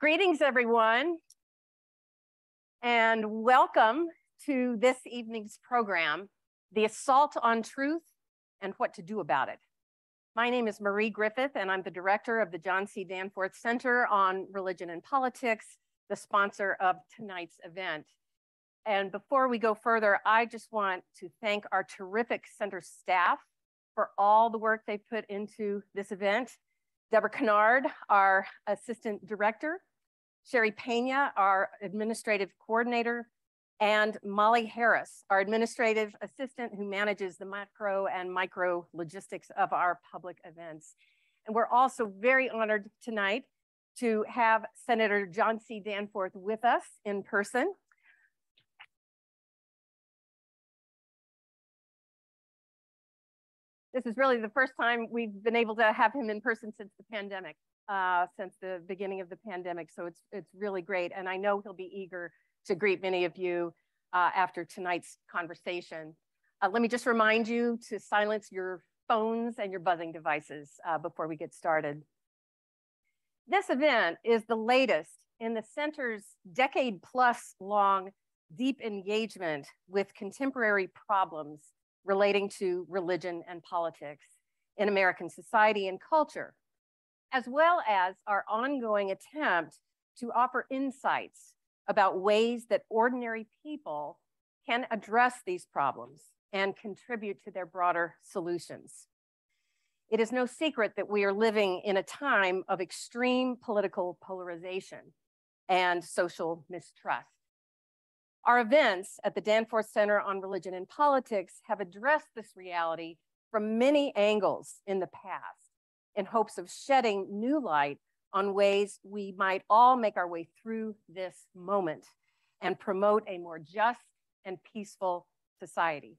Greetings, everyone, and welcome to this evening's program, The Assault on Truth and What to Do About It. My name is Marie Griffith, and I'm the director of the John C. Danforth Center on Religion and Politics, the sponsor of tonight's event. And before we go further, I just want to thank our terrific center staff for all the work they put into this event. Deborah Kennard, our assistant director, Sherry Pena, our administrative coordinator, and Molly Harris, our administrative assistant who manages the macro and micro logistics of our public events. And we're also very honored tonight to have Senator John C. Danforth with us in person. This is really the first time we've been able to have him in person since the pandemic uh, since the beginning of the pandemic. So it's, it's really great. And I know he'll be eager to greet many of you uh, after tonight's conversation. Uh, let me just remind you to silence your phones and your buzzing devices uh, before we get started. This event is the latest in the center's decade plus long deep engagement with contemporary problems relating to religion and politics in American society and culture as well as our ongoing attempt to offer insights about ways that ordinary people can address these problems and contribute to their broader solutions. It is no secret that we are living in a time of extreme political polarization and social mistrust. Our events at the Danforth Center on Religion and Politics have addressed this reality from many angles in the past in hopes of shedding new light on ways we might all make our way through this moment and promote a more just and peaceful society.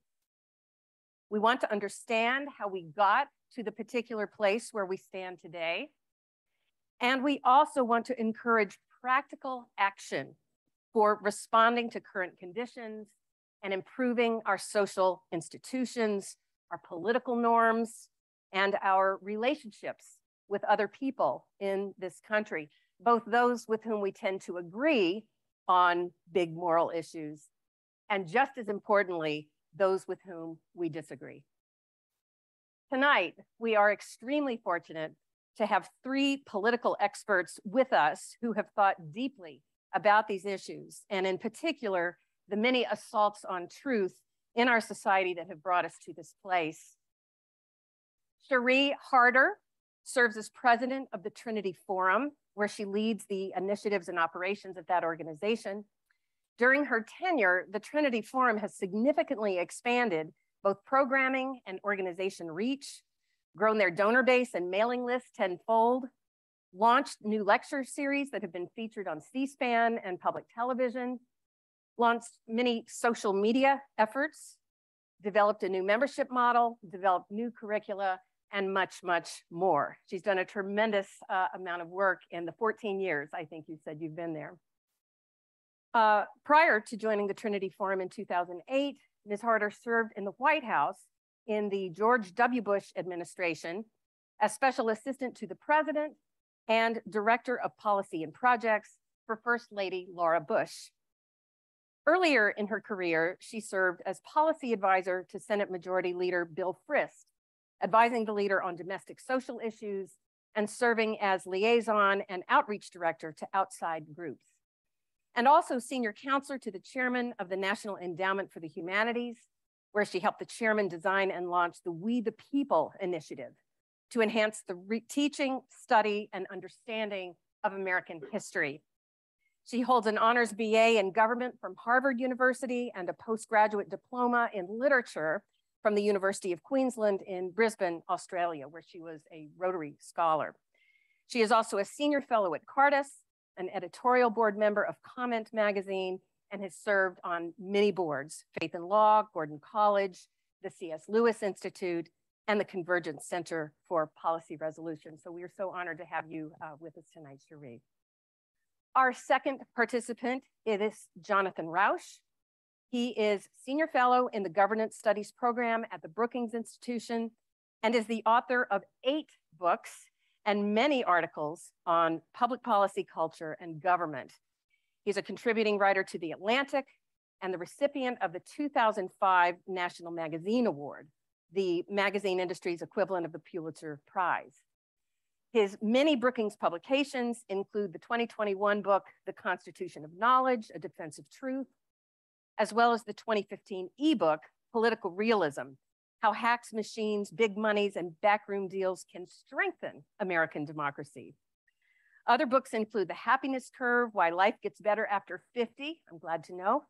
We want to understand how we got to the particular place where we stand today. And we also want to encourage practical action for responding to current conditions and improving our social institutions, our political norms, and our relationships with other people in this country, both those with whom we tend to agree on big moral issues, and just as importantly, those with whom we disagree. Tonight, we are extremely fortunate to have three political experts with us who have thought deeply about these issues, and in particular, the many assaults on truth in our society that have brought us to this place. Cherie Harder serves as president of the Trinity Forum, where she leads the initiatives and operations of that organization. During her tenure, the Trinity Forum has significantly expanded both programming and organization reach, grown their donor base and mailing list tenfold, launched new lecture series that have been featured on C-SPAN and public television, launched many social media efforts, developed a new membership model, developed new curricula, and much, much more. She's done a tremendous uh, amount of work in the 14 years, I think you said you've been there. Uh, prior to joining the Trinity Forum in 2008, Ms. Harder served in the White House in the George W. Bush administration as special assistant to the president and director of policy and projects for First Lady Laura Bush. Earlier in her career, she served as policy advisor to Senate Majority Leader Bill Frist advising the leader on domestic social issues, and serving as liaison and outreach director to outside groups. And also senior counselor to the chairman of the National Endowment for the Humanities, where she helped the chairman design and launch the We the People initiative to enhance the teaching, study, and understanding of American history. She holds an honors BA in government from Harvard University and a postgraduate diploma in literature from the University of Queensland in Brisbane, Australia, where she was a Rotary Scholar. She is also a senior fellow at Cardus, an editorial board member of Comment magazine, and has served on many boards, Faith and Law, Gordon College, the C.S. Lewis Institute, and the Convergence Center for Policy Resolution. So we are so honored to have you uh, with us tonight, Cherie. Our second participant is Jonathan Rauch. He is Senior Fellow in the Governance Studies Program at the Brookings Institution and is the author of eight books and many articles on public policy, culture, and government. He's a contributing writer to The Atlantic and the recipient of the 2005 National Magazine Award, the magazine industry's equivalent of the Pulitzer Prize. His many Brookings publications include the 2021 book, The Constitution of Knowledge, A Defense of Truth, as well as the 2015 ebook, Political Realism, How Hacks, Machines, Big Monies, and Backroom Deals Can Strengthen American Democracy. Other books include The Happiness Curve, Why Life Gets Better After 50, I'm glad to know,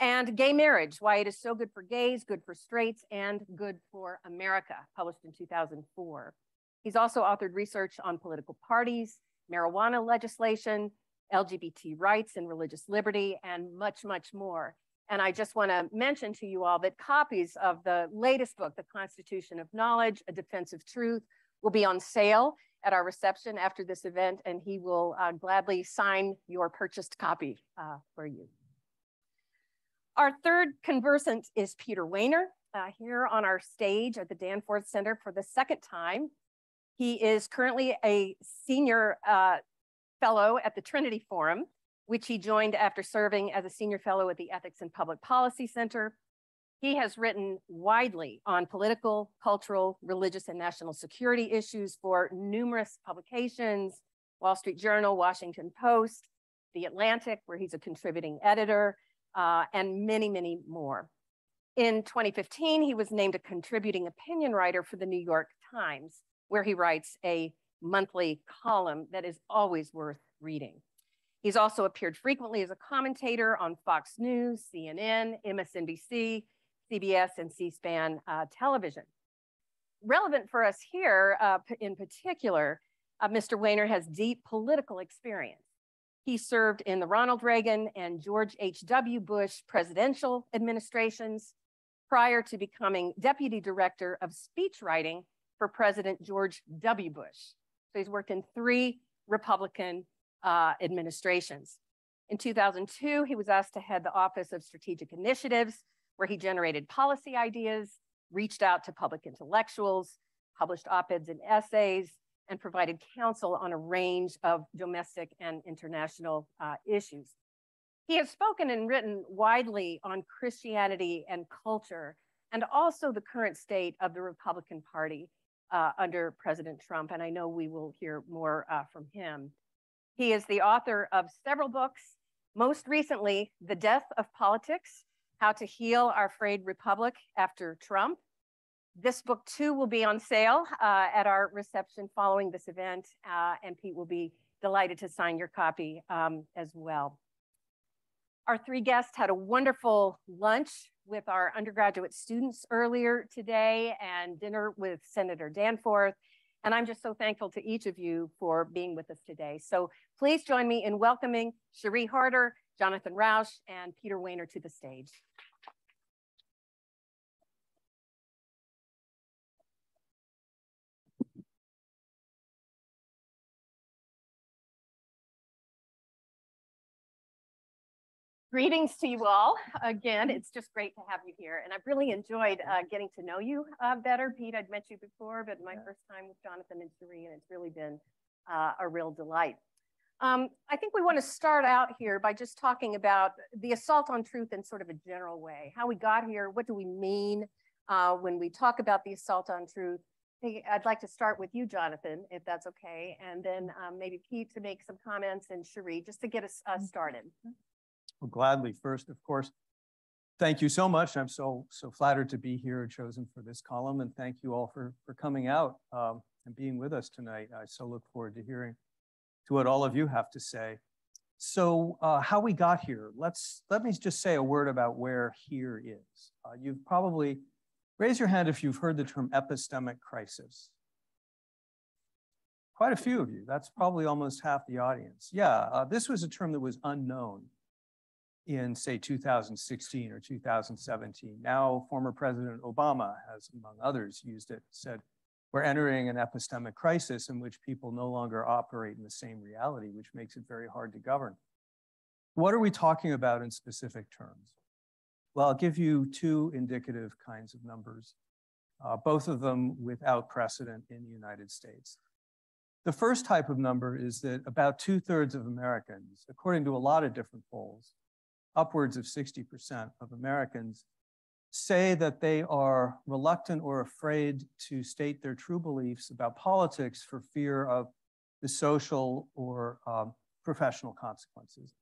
and Gay Marriage, Why It Is So Good for Gays, Good for Straights, and Good for America, published in 2004. He's also authored research on political parties, marijuana legislation, LGBT rights and religious liberty, and much, much more. And I just want to mention to you all that copies of the latest book, The Constitution of Knowledge, A Defense of Truth, will be on sale at our reception after this event, and he will uh, gladly sign your purchased copy uh, for you. Our third conversant is Peter Wehner, uh, here on our stage at the Danforth Center for the second time. He is currently a senior uh, fellow at the Trinity Forum, which he joined after serving as a senior fellow at the Ethics and Public Policy Center. He has written widely on political, cultural, religious, and national security issues for numerous publications, Wall Street Journal, Washington Post, The Atlantic, where he's a contributing editor, uh, and many, many more. In 2015, he was named a contributing opinion writer for the New York Times, where he writes a monthly column that is always worth reading. He's also appeared frequently as a commentator on Fox News, CNN, MSNBC, CBS, and C-SPAN uh, television. Relevant for us here uh, in particular, uh, Mr. Wehner has deep political experience. He served in the Ronald Reagan and George H.W. Bush presidential administrations prior to becoming deputy director of speech writing for President George W. Bush. So he's worked in three Republican uh, administrations. In 2002, he was asked to head the Office of Strategic Initiatives, where he generated policy ideas, reached out to public intellectuals, published op-eds and essays, and provided counsel on a range of domestic and international uh, issues. He has spoken and written widely on Christianity and culture, and also the current state of the Republican Party uh, under President Trump, and I know we will hear more uh, from him. He is the author of several books, most recently, The Death of Politics, How to Heal Our Frayed Republic After Trump, this book too will be on sale uh, at our reception following this event, uh, and Pete will be delighted to sign your copy um, as well. Our three guests had a wonderful lunch with our undergraduate students earlier today and dinner with Senator Danforth. And I'm just so thankful to each of you for being with us today. So please join me in welcoming Cherie Harder, Jonathan Rauch, and Peter Wehner to the stage. Greetings to you all. Again, it's just great to have you here. And I've really enjoyed uh, getting to know you uh, better. Pete, I'd met you before, but my first time with Jonathan and Cherie, and it's really been uh, a real delight. Um, I think we want to start out here by just talking about the assault on truth in sort of a general way, how we got here, what do we mean uh, when we talk about the assault on truth. I'd like to start with you, Jonathan, if that's okay, and then um, maybe Pete to make some comments and Cherie, just to get us uh, started. Well, gladly. First, of course, thank you so much. I'm so so flattered to be here and chosen for this column, and thank you all for for coming out um, and being with us tonight. I so look forward to hearing to what all of you have to say. So, uh, how we got here? Let's let me just say a word about where here is. Uh, you've probably raise your hand if you've heard the term epistemic crisis. Quite a few of you. That's probably almost half the audience. Yeah, uh, this was a term that was unknown in, say, 2016 or 2017. Now, former President Obama has, among others, used it, said, we're entering an epistemic crisis in which people no longer operate in the same reality, which makes it very hard to govern. What are we talking about in specific terms? Well, I'll give you two indicative kinds of numbers, uh, both of them without precedent in the United States. The first type of number is that about two thirds of Americans, according to a lot of different polls, upwards of 60% of Americans say that they are reluctant or afraid to state their true beliefs about politics for fear of the social or um, professional consequences.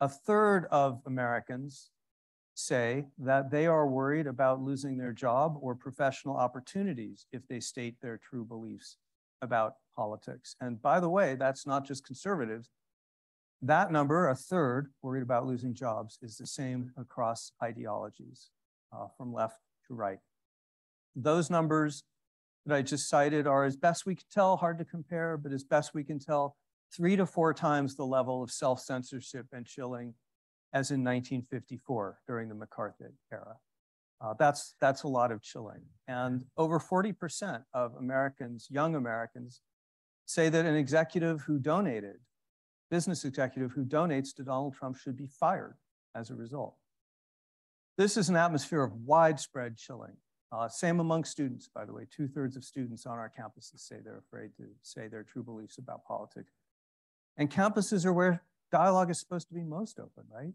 A third of Americans say that they are worried about losing their job or professional opportunities if they state their true beliefs about politics. And by the way, that's not just conservatives. That number, a third worried about losing jobs, is the same across ideologies uh, from left to right. Those numbers that I just cited are as best we can tell, hard to compare, but as best we can tell, three to four times the level of self-censorship and chilling as in 1954 during the McCarthy era. Uh, that's, that's a lot of chilling. And over 40% of Americans, young Americans, say that an executive who donated, business executive who donates to Donald Trump should be fired as a result. This is an atmosphere of widespread chilling. Uh, same among students, by the way. Two thirds of students on our campuses say they're afraid to say their true beliefs about politics. And campuses are where dialogue is supposed to be most open, right?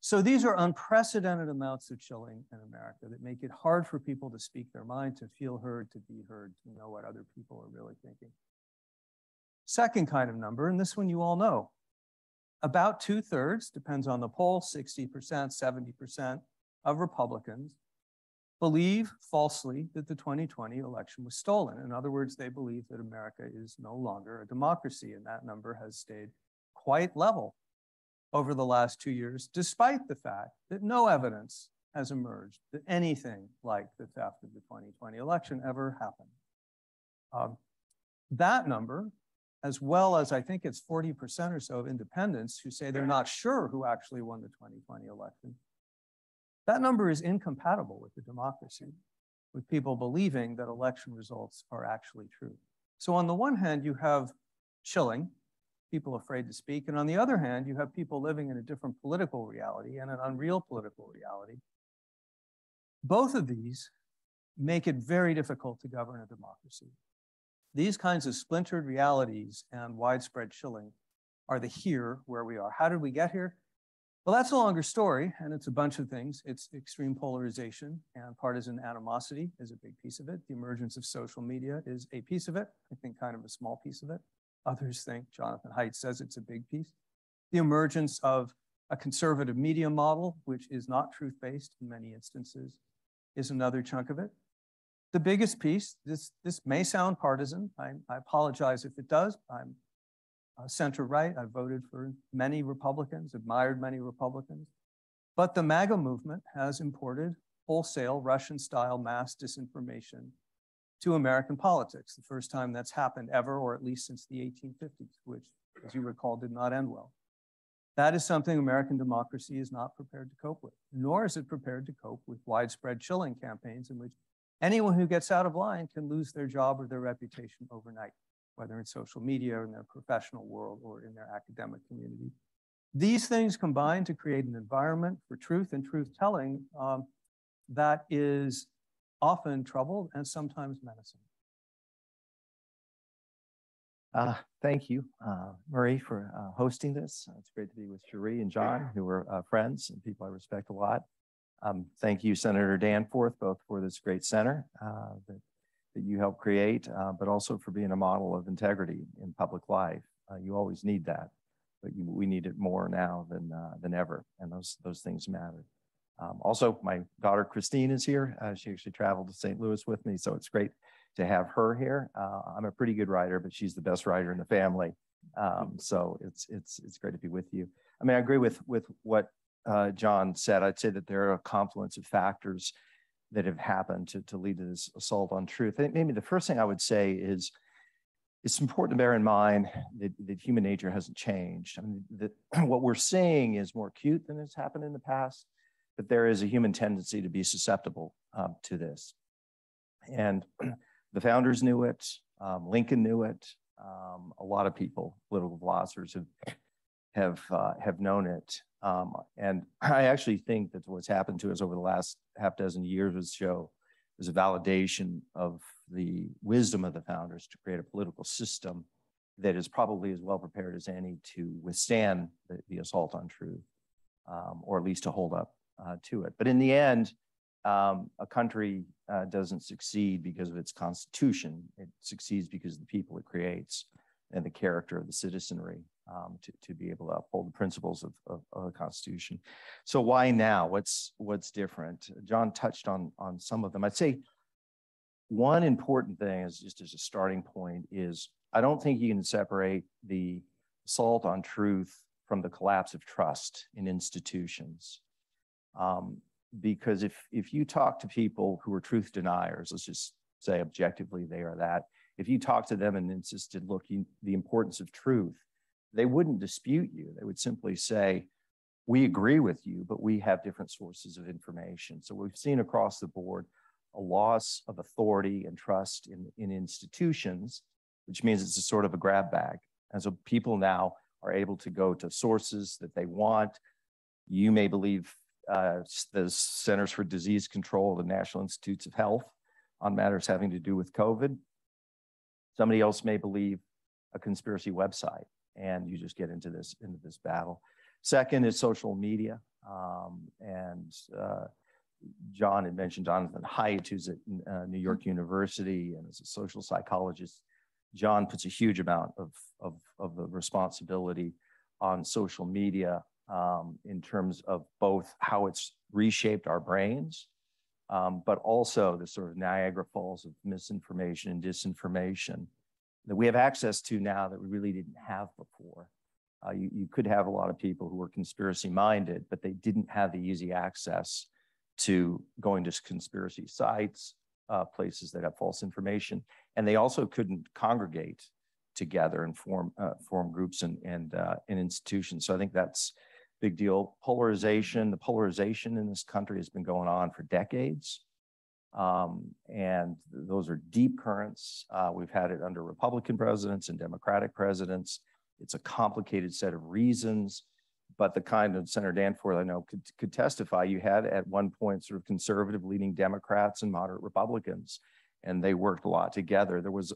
So these are unprecedented amounts of chilling in America that make it hard for people to speak their mind, to feel heard, to be heard, to know what other people are really thinking. Second kind of number, and this one you all know, about two thirds, depends on the poll, 60%, 70% of Republicans believe falsely that the 2020 election was stolen. In other words, they believe that America is no longer a democracy, and that number has stayed quite level over the last two years, despite the fact that no evidence has emerged that anything like the theft of the 2020 election ever happened. Um, that number as well as I think it's 40% or so of independents who say they're not sure who actually won the 2020 election. That number is incompatible with the democracy, with people believing that election results are actually true. So on the one hand, you have chilling, people afraid to speak. And on the other hand, you have people living in a different political reality and an unreal political reality. Both of these make it very difficult to govern a democracy. These kinds of splintered realities and widespread chilling are the here where we are. How did we get here? Well, that's a longer story, and it's a bunch of things. It's extreme polarization and partisan animosity is a big piece of it. The emergence of social media is a piece of it. I think kind of a small piece of it. Others think, Jonathan Haidt says it's a big piece. The emergence of a conservative media model, which is not truth-based in many instances, is another chunk of it the biggest piece, this, this may sound partisan. I, I apologize if it does. I'm uh, center right. I voted for many Republicans, admired many Republicans. But the MAGA movement has imported wholesale Russian style mass disinformation to American politics. The first time that's happened ever, or at least since the 1850s, which, as you recall, did not end well. That is something American democracy is not prepared to cope with, nor is it prepared to cope with widespread chilling campaigns in which Anyone who gets out of line can lose their job or their reputation overnight, whether in social media or in their professional world or in their academic community. These things combine to create an environment for truth and truth telling um, that is often troubled and sometimes menacing. Uh, thank you, uh, Marie, for uh, hosting this. It's great to be with Cherie and John, who are uh, friends and people I respect a lot. Um, thank you, Senator Danforth, both for this great center uh, that, that you helped create, uh, but also for being a model of integrity in public life. Uh, you always need that, but you, we need it more now than, uh, than ever, and those, those things matter. Um, also, my daughter Christine is here. Uh, she actually traveled to St. Louis with me, so it's great to have her here. Uh, I'm a pretty good writer, but she's the best writer in the family. Um, so it's, it's, it's great to be with you. I mean, I agree with, with what uh, John said, I'd say that there are a confluence of factors that have happened to, to lead to this assault on truth. And maybe the first thing I would say is it's important to bear in mind that, that human nature hasn't changed. I mean, that what we're seeing is more acute than has happened in the past, but there is a human tendency to be susceptible um, to this. And the founders knew it, um, Lincoln knew it, um, a lot of people, political philosophers have have uh, have known it. Um, and I actually think that what's happened to us over the last half dozen years would show is a validation of the wisdom of the founders to create a political system that is probably as well prepared as any to withstand the, the assault on truth, um, or at least to hold up uh, to it. But in the end, um, a country uh, doesn't succeed because of its constitution. It succeeds because of the people it creates and the character of the citizenry um, to, to be able to uphold the principles of, of, of, the Constitution. So why now? What's what's different? John touched on on some of them. I'd say one important thing is just as a starting point is I don't think you can separate the assault on truth from the collapse of trust in institutions. Um, because if if you talk to people who are truth deniers, let's just say objectively they are that. If you talk to them and insisted, looking the importance of truth, they wouldn't dispute you. They would simply say, we agree with you, but we have different sources of information. So we've seen across the board a loss of authority and trust in, in institutions, which means it's a sort of a grab bag. And so people now are able to go to sources that they want. You may believe uh, the Centers for Disease Control, the National Institutes of Health on matters having to do with COVID. Somebody else may believe a conspiracy website, and you just get into this into this battle. Second is social media, um, and uh, John had mentioned Jonathan Haidt, who's at uh, New York University and is a social psychologist. John puts a huge amount of, of, of the responsibility on social media um, in terms of both how it's reshaped our brains, um, but also the sort of Niagara Falls of misinformation and disinformation that we have access to now that we really didn't have before. Uh, you, you could have a lot of people who were conspiracy minded, but they didn't have the easy access to going to conspiracy sites, uh, places that have false information. And they also couldn't congregate together and form, uh, form groups and, and, uh, and institutions. So I think that's big deal. Polarization, the polarization in this country has been going on for decades. Um, and those are deep currents. Uh, we've had it under Republican presidents and Democratic presidents. It's a complicated set of reasons, but the kind of Senator Danforth I know could, could testify. You had at one point sort of conservative leaning Democrats and moderate Republicans, and they worked a lot together. There was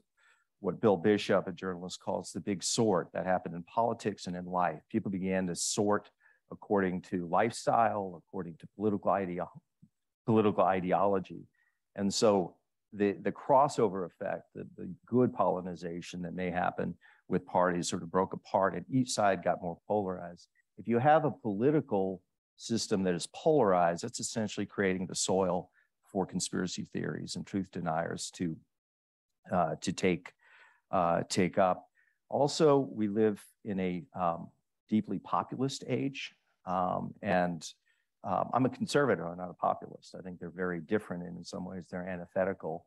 what Bill Bishop, a journalist, calls the big sort that happened in politics and in life. People began to sort according to lifestyle, according to political, ideo- political ideology. And so the, the crossover effect, the, the good pollination that may happen with parties sort of broke apart and each side got more polarized. If you have a political system that is polarized, that's essentially creating the soil for conspiracy theories and truth deniers to, uh, to take, uh, take up. Also, we live in a um, deeply populist age. Um, and um, I'm a conservative, I'm not a populist. I think they're very different and in some ways they're antithetical.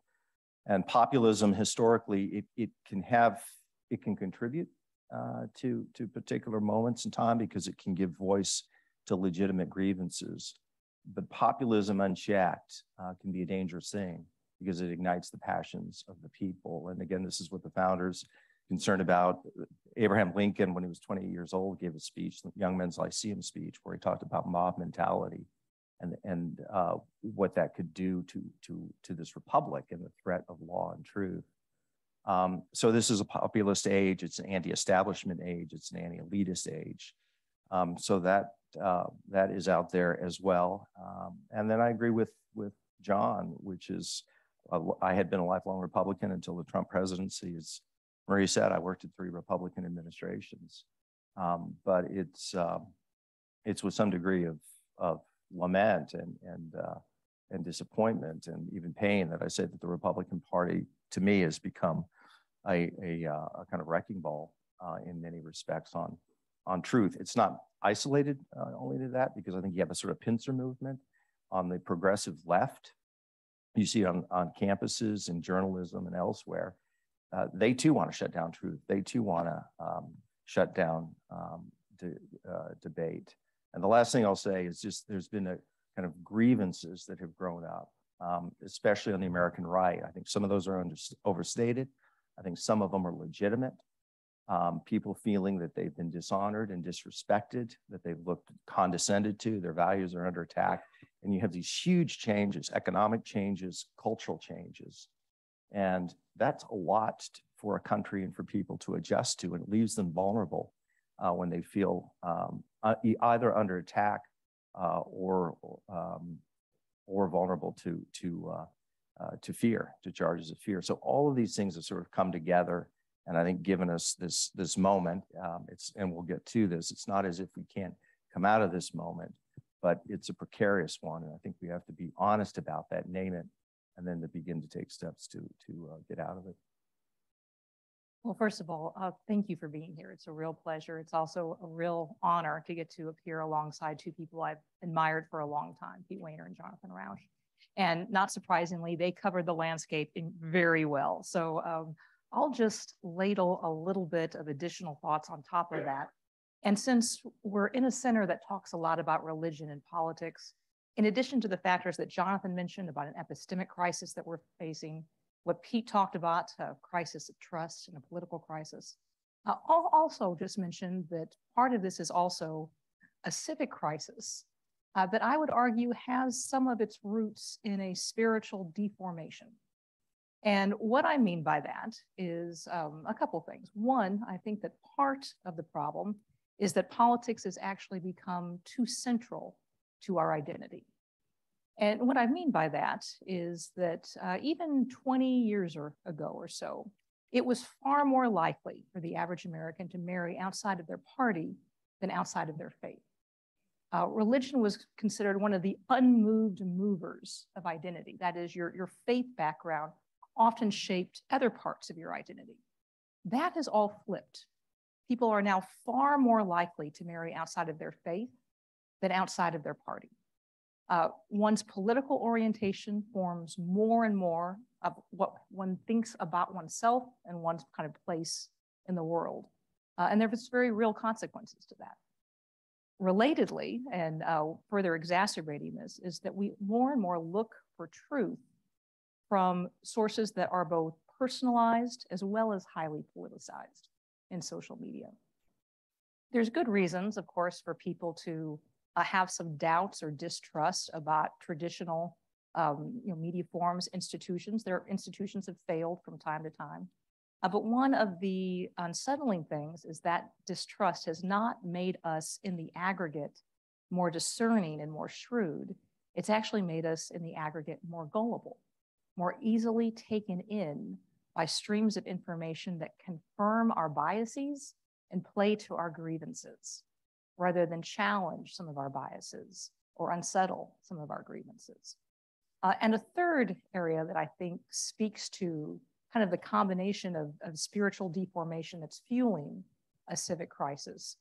And populism historically, it, it can have, it can contribute uh, to, to particular moments in time because it can give voice to legitimate grievances. But populism unchecked uh, can be a dangerous thing because it ignites the passions of the people. And again, this is what the founders concerned about. Abraham Lincoln, when he was 20 years old, gave a speech, the Young Men's Lyceum speech, where he talked about mob mentality and, and uh, what that could do to, to, to this republic and the threat of law and truth. Um, so this is a populist age, it's an anti-establishment age, it's an anti-elitist age. Um, so that, uh, that is out there as well. Um, and then I agree with, with John, which is, uh, I had been a lifelong Republican until the Trump presidency is Marie said, I worked at three Republican administrations, um, but it's um, it's with some degree of of lament and and uh, and disappointment and even pain that I say that the Republican Party, to me, has become a a, uh, a kind of wrecking ball uh, in many respects on on truth. It's not isolated uh, only to that because I think you have a sort of pincer movement on the progressive left. You see on, on campuses in journalism and elsewhere uh, they too want to shut down truth. They too want to um, shut down um, de uh, debate. And the last thing I'll say is just there's been a kind of grievances that have grown up um, especially on the American right. I think some of those are overstated. I think some of them are legitimate. Um, people feeling that they've been dishonored and disrespected, that they've looked condescended to, their values are under attack. And you have these huge changes, economic changes, cultural changes. And that's a lot for a country and for people to adjust to, and it leaves them vulnerable uh, when they feel um, either under attack uh, or um, or vulnerable to to uh, uh, to fear, to charges of fear. So all of these things have sort of come together, and I think given us this this moment, um, it's and we'll get to this. It's not as if we can't come out of this moment, but it's a precarious one, and I think we have to be honest about that, name it, and then to begin to take steps to to uh, get out of it. Well, first of all, uh, thank you for being here. It's a real pleasure. It's also a real honor to get to appear alongside two people I've admired for a long time, Pete Wehner and Jonathan Rauch. And not surprisingly, they covered the landscape very well. So um, I'll just ladle a little bit of additional thoughts on top of that. And since we're in a center that talks a lot about religion and politics, in addition to the factors that Jonathan mentioned about an epistemic crisis that we're facing, what Pete talked about, a crisis of trust and a political crisis. I'll also just mention that part of this is also a civic crisis uh, that I would argue has some of its roots in a spiritual deformation. And what I mean by that is um, a couple things. One, I think that part of the problem is that politics has actually become too central to our identity. And what I mean by that is that uh, even 20 years or ago or so, it was far more likely for the average American to marry outside of their party than outside of their faith. Uh, religion was considered one of the unmoved movers of identity. That is, your, your faith background often shaped other parts of your identity. That has all flipped. People are now far more likely to marry outside of their faith than outside of their party. Uh, one's political orientation forms more and more of what one thinks about oneself and one's kind of place in the world. Uh, and there's very real consequences to that. Relatedly, and uh, further exacerbating this, is that we more and more look for truth from sources that are both personalized as well as highly politicized in social media. There's good reasons, of course, for people to uh, have some doubts or distrust about traditional um, you know, media forms, institutions. Their institutions have failed from time to time. Uh, but one of the unsettling things is that distrust has not made us in the aggregate more discerning and more shrewd. It's actually made us in the aggregate more gullible, more easily taken in by streams of information that confirm our biases and play to our grievances rather than challenge some of our biases or unsettle some of our grievances. Uh, and a third area that I think speaks to kind of the combination of, of spiritual deformation that's fueling a civic crisis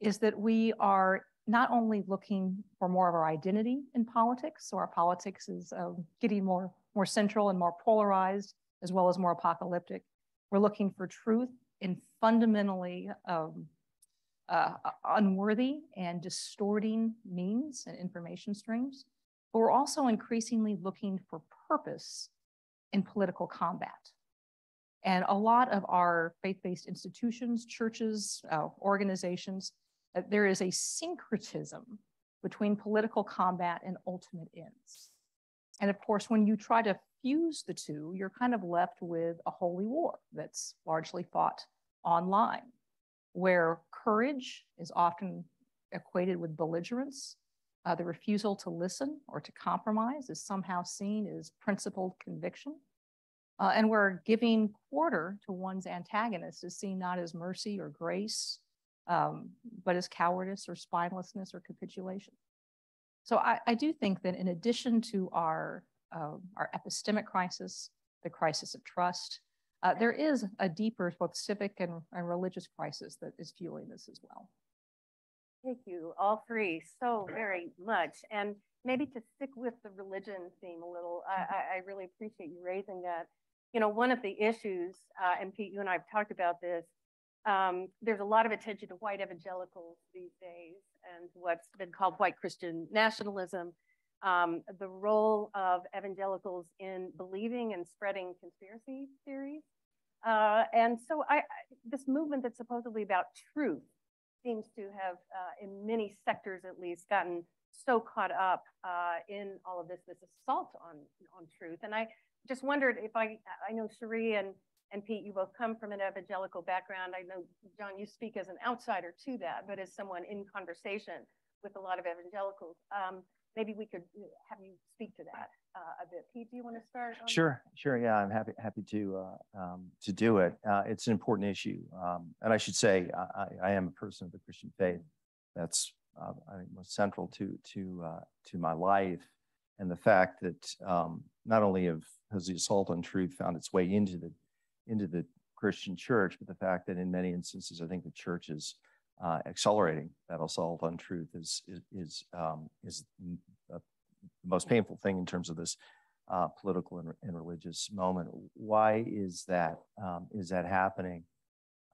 is that we are not only looking for more of our identity in politics, so our politics is um, getting more, more central and more polarized, as well as more apocalyptic. We're looking for truth in fundamentally um, uh, unworthy and distorting means and information streams, but we're also increasingly looking for purpose in political combat. And a lot of our faith-based institutions, churches, uh, organizations, uh, there is a syncretism between political combat and ultimate ends. And of course, when you try to fuse the two, you're kind of left with a holy war that's largely fought online where courage is often equated with belligerence. Uh, the refusal to listen or to compromise is somehow seen as principled conviction. Uh, and where giving quarter to one's antagonist is seen not as mercy or grace, um, but as cowardice or spinelessness or capitulation. So I, I do think that in addition to our, uh, our epistemic crisis, the crisis of trust, uh, there is a deeper both civic and, and religious crisis that is fueling this as well. Thank you, all three, so very much. And maybe to stick with the religion theme a little, I, I really appreciate you raising that. You know, one of the issues, uh, and Pete, you and I have talked about this, um, there's a lot of attention to white evangelicals these days and what's been called white Christian nationalism. Um, the role of evangelicals in believing and spreading conspiracy theories. Uh, and so I, I, this movement that's supposedly about truth seems to have, uh, in many sectors at least, gotten so caught up uh, in all of this, this assault on, on truth. And I just wondered if I, I know Cherie and, and Pete, you both come from an evangelical background. I know, John, you speak as an outsider to that, but as someone in conversation with a lot of evangelicals. Um, maybe we could uh, have you speak to that uh, a bit. Pete, do you want to start? Sure, that? sure. Yeah, I'm happy happy to uh, um, to do it. Uh, it's an important issue, um, and I should say I, I, am a person of the Christian faith. That's uh, I think most central to to uh, to my life, and the fact that um, not only have, has the assault on truth found its way into the into the Christian church, but the fact that in many instances, I think the church is uh, accelerating that assault on truth is is is, um, is the most painful thing in terms of this uh, political and, and, religious moment. Why is that um, is that happening?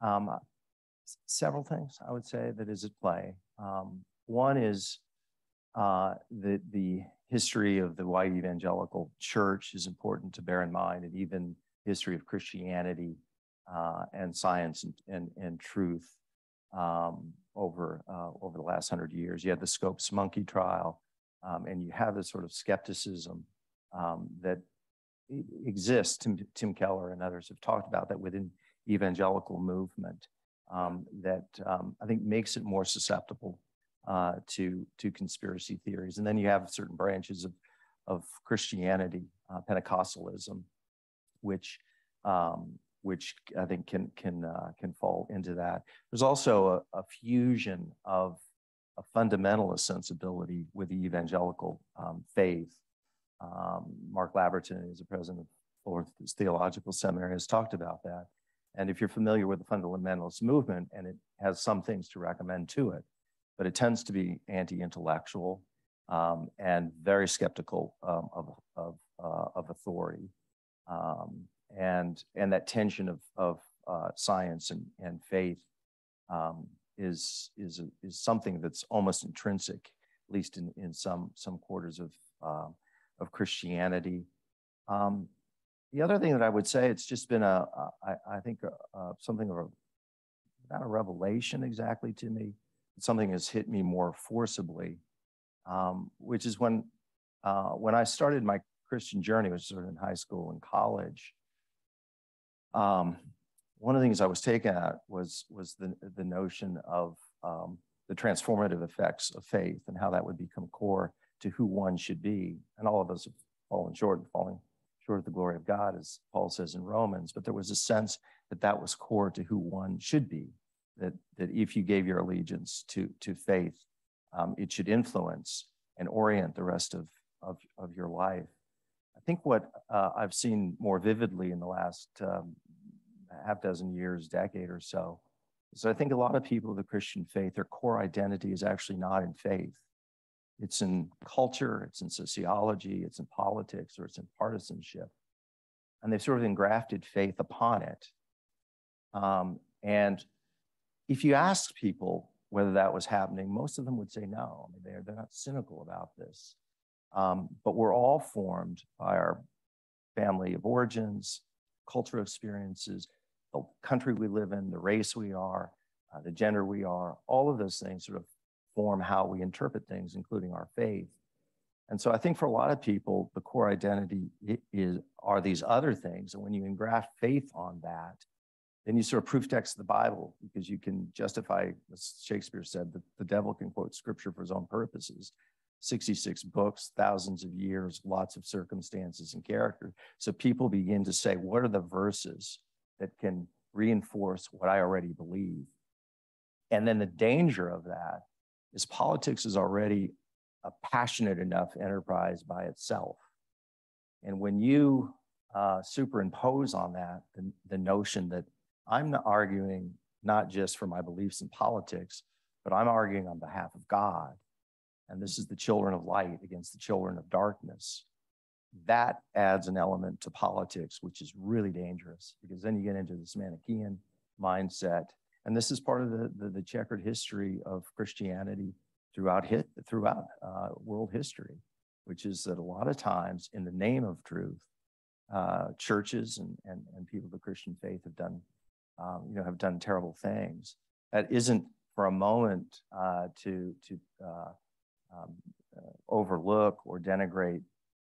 Um, several things I would say that is at play. Um, one is uh, the the history of the white evangelical church is important to bear in mind, and even history of Christianity uh, and science and, and, and truth um, over uh, over the last hundred years. You had the Scopes monkey trial, um, and you have this sort of skepticism um, that exists. Tim, Tim, Keller and others have talked about that within evangelical movement um, that um, I think makes it more susceptible uh, to to conspiracy theories. And then you have certain branches of of Christianity, uh, Pentecostalism, which um, which I think can can uh, can fall into that. There's also a, a, fusion of a fundamentalist sensibility with the evangelical um, faith. Um, Mark Labberton, is the president of Fuller Theological Seminary, has talked about that. And if you're familiar with the fundamentalist movement, and it has some things to recommend to it, but it tends to be anti-intellectual um, and very skeptical um, of of, uh, of authority. Um, and and that tension of of uh, science and and faith um, is is is something that's almost intrinsic, at least in in some some quarters of uh, of Christianity. Um, the other thing that I would say, it's just been a, a I, I think a, a, something of a not a revelation exactly to me. Something has hit me more forcibly, um, which is when uh, when I started my Christian journey, which was sort of in high school and college. Um, one of the things I was taken at was, was the, the notion of um, the transformative effects of faith and how that would become core to who one should be. And all of us have fallen short and falling short of the glory of God, as Paul says in Romans. But there was a sense that that was core to who one should be, that, that if you gave your allegiance to, to faith, um, it should influence and orient the rest of, of, of your life. I think what uh, I've seen more vividly in the last um, half dozen years, decade or so. is I think a lot of people of the Christian faith, their core identity is actually not in faith. It's in culture, it's in sociology, it's in politics, or it's in partisanship. And they've sort of engrafted faith upon it. Um, and if you ask people whether that was happening, most of them would say no. I mean, they're, they're not cynical about this. Um, but we're all formed by our family of origins, cultural experiences, the country we live in, the race we are, uh, the gender we are, all of those things sort of form how we interpret things, including our faith. And so I think for a lot of people, the core identity is are these other things. And when you engraft faith on that, then you sort of proof text the Bible because you can justify, as Shakespeare said, that the devil can quote scripture for his own purposes. 66 books, thousands of years, lots of circumstances and character. So people begin to say, what are the verses that can reinforce what I already believe. And then the danger of that is politics is already a passionate enough enterprise by itself. And when you uh, superimpose on that the, the notion that I'm not arguing not just for my beliefs in politics, but I'm arguing on behalf of God. And this is the children of light against the children of darkness that adds an element to politics, which is really dangerous because then you get into this Manichaean mindset. And this is part of the, the, the checkered history of Christianity throughout hit, throughout uh, world history. which is that a lot of times in the name of truth, uh, churches and, and, and people of the Christian faith have done, um, you know, have done terrible things. That isn't for a moment uh, to, to uh, um, uh, overlook or denigrate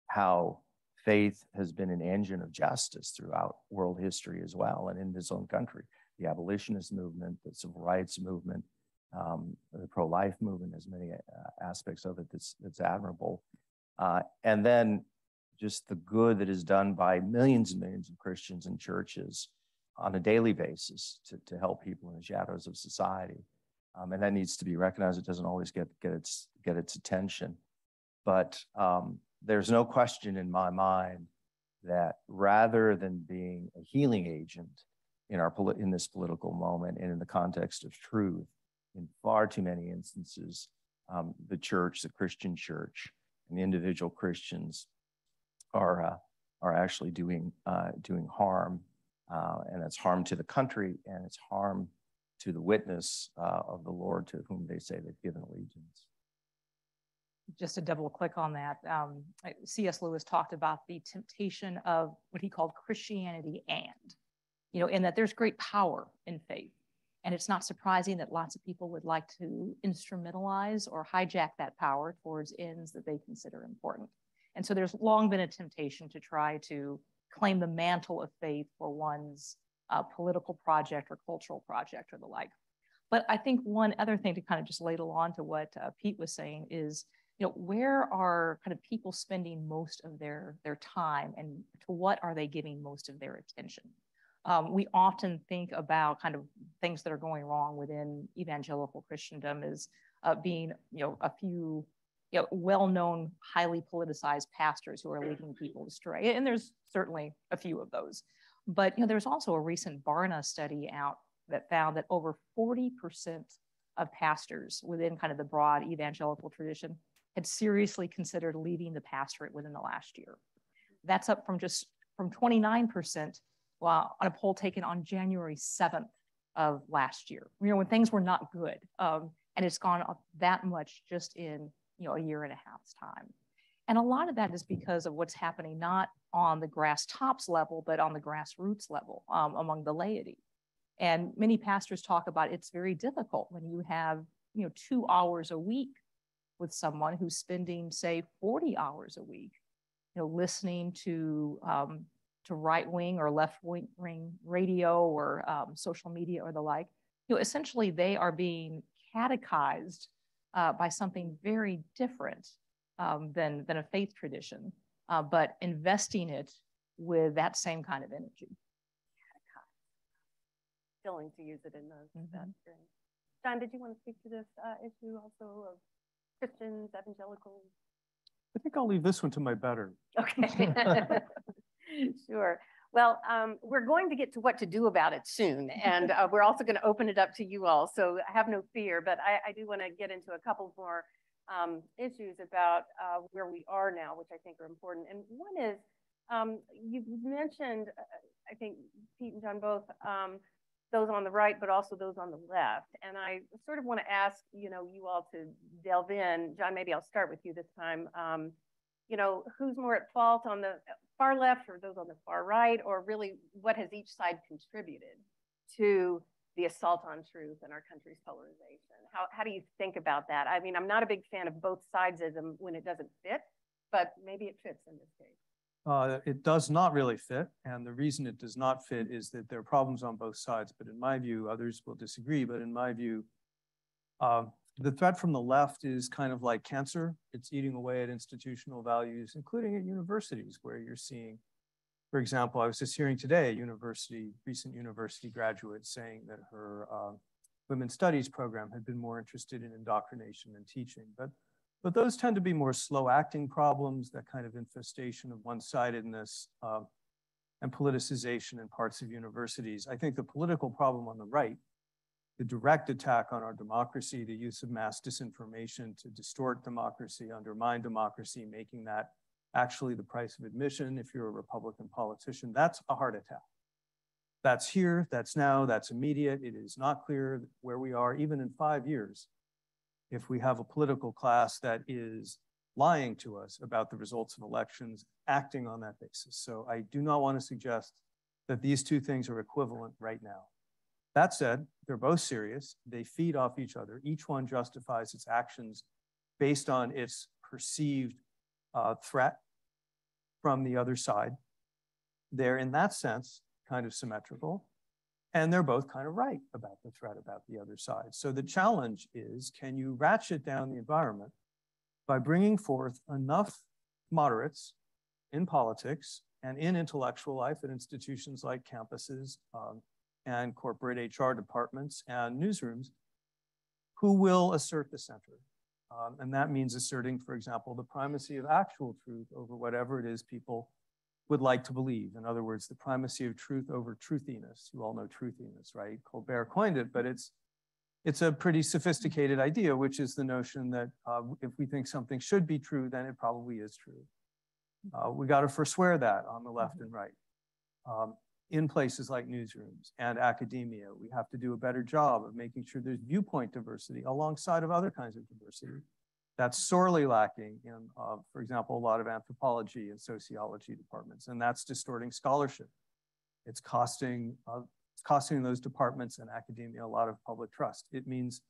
how faith has been an engine of justice throughout world history as well and in his own country. The abolitionist movement, the civil rights movement, um, the pro-life movement has many uh, aspects of it that's, that's admirable. Uh, and then just the good that is done by millions and millions of Christians and churches on a daily basis to, to help people in the shadows of society. Um, and that needs to be recognized. It doesn't always get, get, its, get its attention. But um, there's no question in my mind that rather than being a healing agent in our in this political moment and in the context of truth, in far too many instances, um, the church, the Christian church, and the individual Christians are uh, are actually doing uh, doing harm, uh, and it's harm to the country, and it's harm to the witness uh, of the Lord to whom they say they've given allegiance just to double click on that, um, C.S. Lewis talked about the temptation of what he called Christianity and, you know, in that there's great power in faith. And it's not surprising that lots of people would like to instrumentalize or hijack that power towards ends that they consider important. And so there's long been a temptation to try to claim the mantle of faith for one's uh, political project or cultural project or the like. But I think one other thing to kind of just ladle on to what uh, Pete was saying is you know, where are kind of people spending most of their, their time and to what are they giving most of their attention? Um, we often think about kind of things that are going wrong within evangelical Christendom as uh, being, you know, a few you know, well-known, highly politicized pastors who are leading people astray. And there's certainly a few of those. But you know, there's also a recent Barna study out that found that over 40% of pastors within kind of the broad evangelical tradition had seriously considered leaving the pastorate within the last year. That's up from just from 29% well, on a poll taken on January 7th of last year, you know, when things were not good. Um, and it's gone up that much just in, you know, a year and a half's time. And a lot of that is because of what's happening, not on the grass tops level, but on the grassroots level um, among the laity. And many pastors talk about it's very difficult when you have, you know, two hours a week with someone who's spending, say, 40 hours a week, you know, listening to um, to right wing or left wing radio or um, social media or the like, you know, essentially they are being catechized uh, by something very different um, than than a faith tradition, uh, but investing it with that same kind of energy. Willing to use it in those. Mm -hmm. John, did you want to speak to this uh, issue also of Christians, evangelicals? I think I'll leave this one to my better. Okay. sure. Well, um, we're going to get to what to do about it soon, and uh, we're also going to open it up to you all, so have no fear. But I, I do want to get into a couple more um, issues about uh, where we are now, which I think are important. And one is, um, you mentioned, uh, I think Pete and John both, um, those on the right, but also those on the left. And I sort of want to ask, you know, you all to delve in. John, maybe I'll start with you this time. Um, you know, who's more at fault on the far left or those on the far right, or really what has each side contributed to the assault on truth and our country's polarization? How, how do you think about that? I mean, I'm not a big fan of both sides of them when it doesn't fit, but maybe it fits in this case. Uh, it does not really fit. And the reason it does not fit is that there are problems on both sides. But in my view, others will disagree. But in my view, uh, the threat from the left is kind of like cancer. It's eating away at institutional values, including at universities, where you're seeing, for example, I was just hearing today a university, recent university graduate saying that her uh, women's studies program had been more interested in indoctrination than teaching. But but those tend to be more slow acting problems, that kind of infestation of one-sidedness uh, and politicization in parts of universities. I think the political problem on the right, the direct attack on our democracy, the use of mass disinformation to distort democracy, undermine democracy, making that actually the price of admission if you're a Republican politician, that's a heart attack. That's here, that's now, that's immediate. It is not clear where we are, even in five years, if we have a political class that is lying to us about the results of elections, acting on that basis. So I do not want to suggest that these two things are equivalent right now. That said, they're both serious. They feed off each other. Each one justifies its actions based on its perceived uh, threat from the other side. They're, in that sense, kind of symmetrical. And they're both kind of right about the threat about the other side. So the challenge is can you ratchet down the environment by bringing forth enough moderates in politics and in intellectual life at institutions like campuses um, and corporate HR departments and newsrooms who will assert the center. Um, and that means asserting, for example, the primacy of actual truth over whatever it is people would like to believe. In other words, the primacy of truth over truthiness. You all know truthiness, right? Colbert coined it, but it's it's a pretty sophisticated idea, which is the notion that uh, if we think something should be true, then it probably is true. Uh, we got to forswear that on the left and right. Um, in places like newsrooms and academia, we have to do a better job of making sure there's viewpoint diversity alongside of other kinds of diversity. That's sorely lacking in, uh, for example, a lot of anthropology and sociology departments, and that's distorting scholarship. It's costing, uh, it's costing those departments and academia a lot of public trust. It means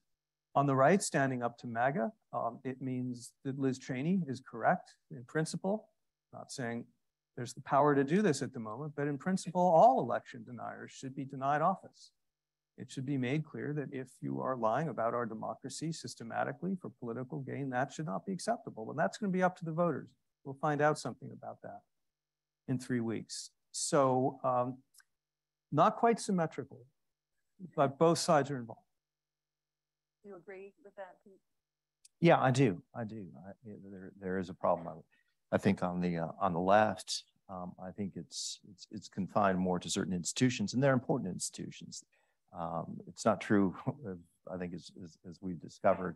on the right, standing up to MAGA, um, it means that Liz Cheney is correct in principle, not saying there's the power to do this at the moment, but in principle, all election deniers should be denied office it should be made clear that if you are lying about our democracy systematically for political gain, that should not be acceptable. And that's going to be up to the voters. We'll find out something about that in three weeks. So, um, not quite symmetrical, but both sides are involved. Do you agree with that? Yeah, I do. I do. I, there, there is a problem. I, think on the uh, on the left, um, I think it's, it's it's confined more to certain institutions, and they're important institutions. Um, it's not true, I think, as, as, as we've discovered,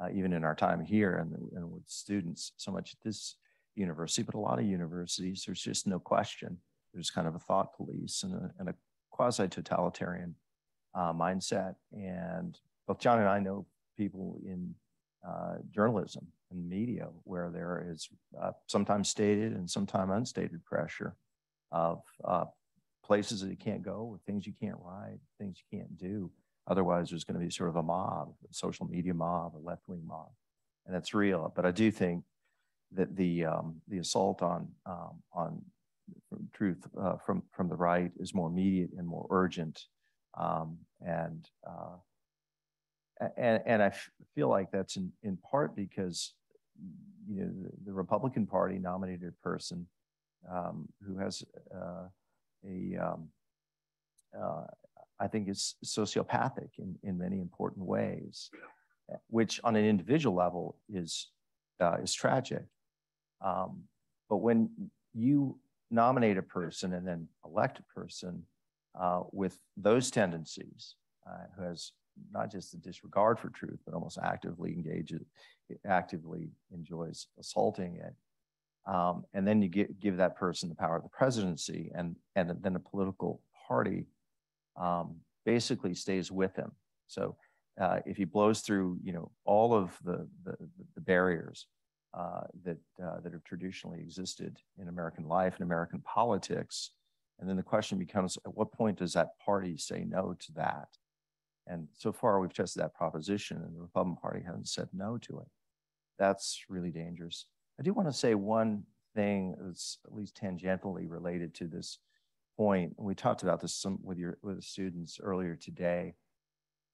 uh, even in our time here and, and with students, so much at this university, but a lot of universities, there's just no question. There's kind of a thought police and a, and a quasi totalitarian uh, mindset. And both John and I know people in uh, journalism and media where there is uh, sometimes stated and sometimes unstated pressure of uh, places that you can't go, things you can't write, things you can't do. Otherwise, there's going to be sort of a mob, a social media mob, a left wing mob, and that's real. But I do think that the um, the assault on um, on truth uh, from from the right is more immediate and more urgent, um, and uh, and and I feel like that's in in part because you know the, the Republican Party nominated a person um, who has. Uh, a um, uh, I think is sociopathic in, in many important ways, which on an individual level is uh, is tragic. Um, but when you nominate a person and then elect a person uh, with those tendencies, uh, who has not just a disregard for truth, but almost actively engages, actively enjoys assaulting it, um, and then you give that person the power of the presidency, and, and then a political party um, basically stays with him. So uh, if he blows through, you know, all of the, the, the barriers uh, that, uh, that have traditionally existed in American life and American politics, and then the question becomes, at what point does that party say no to that? And so far, we've tested that proposition, and the Republican Party hasn't said no to it. That's really dangerous. I do want to say one thing that's at least tangentially related to this point. We talked about this some with your with the students earlier today,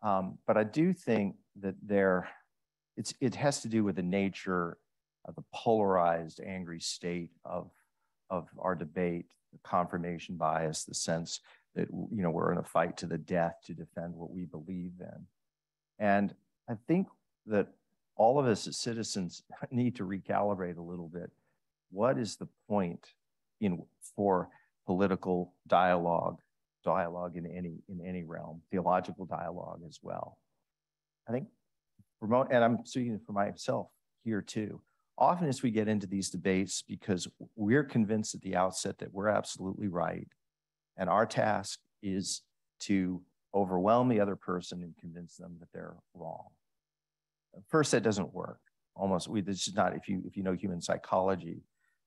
um, but I do think that there, it's it has to do with the nature of the polarized, angry state of of our debate, the confirmation bias, the sense that you know we're in a fight to the death to defend what we believe in, and I think that all of us as citizens need to recalibrate a little bit. What is the point in for political dialogue, dialogue in any in any realm, theological dialogue as well? I think remote, and I'm speaking for myself here too. Often as we get into these debates, because we're convinced at the outset that we're absolutely right, and our task is to overwhelm the other person and convince them that they're wrong first, that doesn't work. almost, we, this is not, if you, if you know human psychology,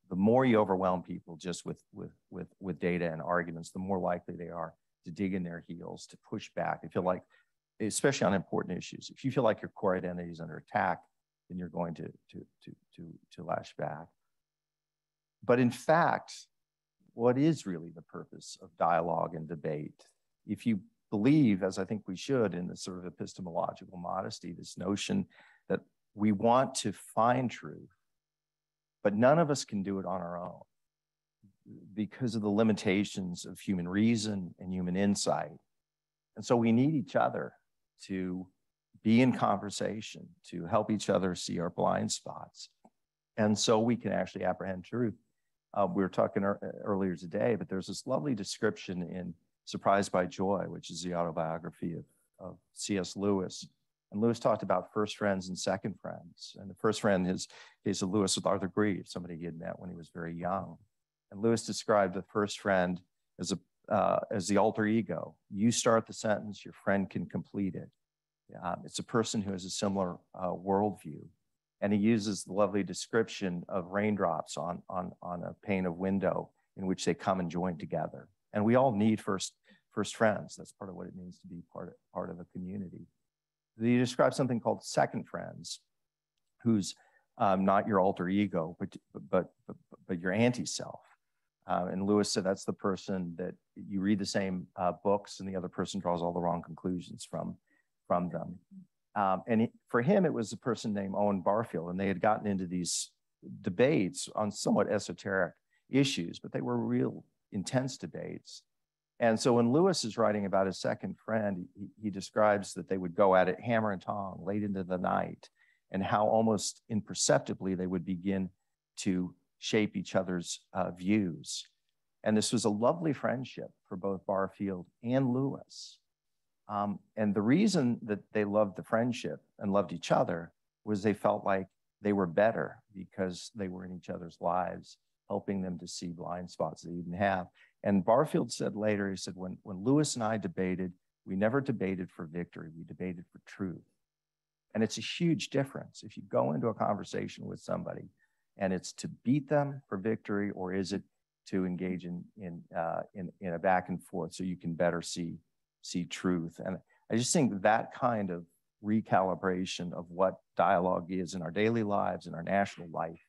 the more you overwhelm people just with, with, with, with data and arguments, the more likely they are to dig in their heels, to push back. They feel like, especially on important issues, if you feel like your core identity is under attack, then you're going to, to, to, to, to lash back. But in fact, what is really the purpose of dialogue and debate? If you believe, as I think we should, in the sort of epistemological modesty, this notion that we want to find truth, but none of us can do it on our own because of the limitations of human reason and human insight. And so we need each other to be in conversation, to help each other see our blind spots. And so we can actually apprehend truth. Uh, we were talking er earlier today, but there's this lovely description in Surprised by Joy, which is the autobiography of, of C.S. Lewis. And Lewis talked about first friends and second friends. And the first friend, is, of Lewis with Arthur Greeves, somebody he had met when he was very young. And Lewis described the first friend as a uh, as the alter ego. You start the sentence, your friend can complete it. Um, it's a person who has a similar uh, worldview. And he uses the lovely description of raindrops on, on, on a pane of window in which they come and join together. And we all need first, first friends. That's part of what it means to be part of, part of a community. He describes something called second friends, who's um, not your alter ego, but, but, but, but your anti self. Uh, and Lewis said that's the person that you read the same uh, books and the other person draws all the wrong conclusions from from them. Um, and he, for him, it was a person named Owen Barfield, and they had gotten into these debates on somewhat esoteric issues, but they were real intense debates. And so when Lewis is writing about his second friend, he, he describes that they would go at it hammer and tong late into the night, and how almost imperceptibly they would begin to shape each other's uh, views. And this was a lovely friendship for both Barfield and Lewis. Um, and the reason that they loved the friendship and loved each other was they felt like they were better because they were in each other's lives, helping them to see blind spots they didn't have. And Barfield said later, he said, when, when Lewis and I debated, we never debated for victory, we debated for truth. And it's a huge difference. If you go into a conversation with somebody and it's to beat them for victory, or is it to engage in, in, uh, in, in a back and forth so you can better see see truth. And I just think that kind of recalibration of what dialogue is in our daily lives, in our national life,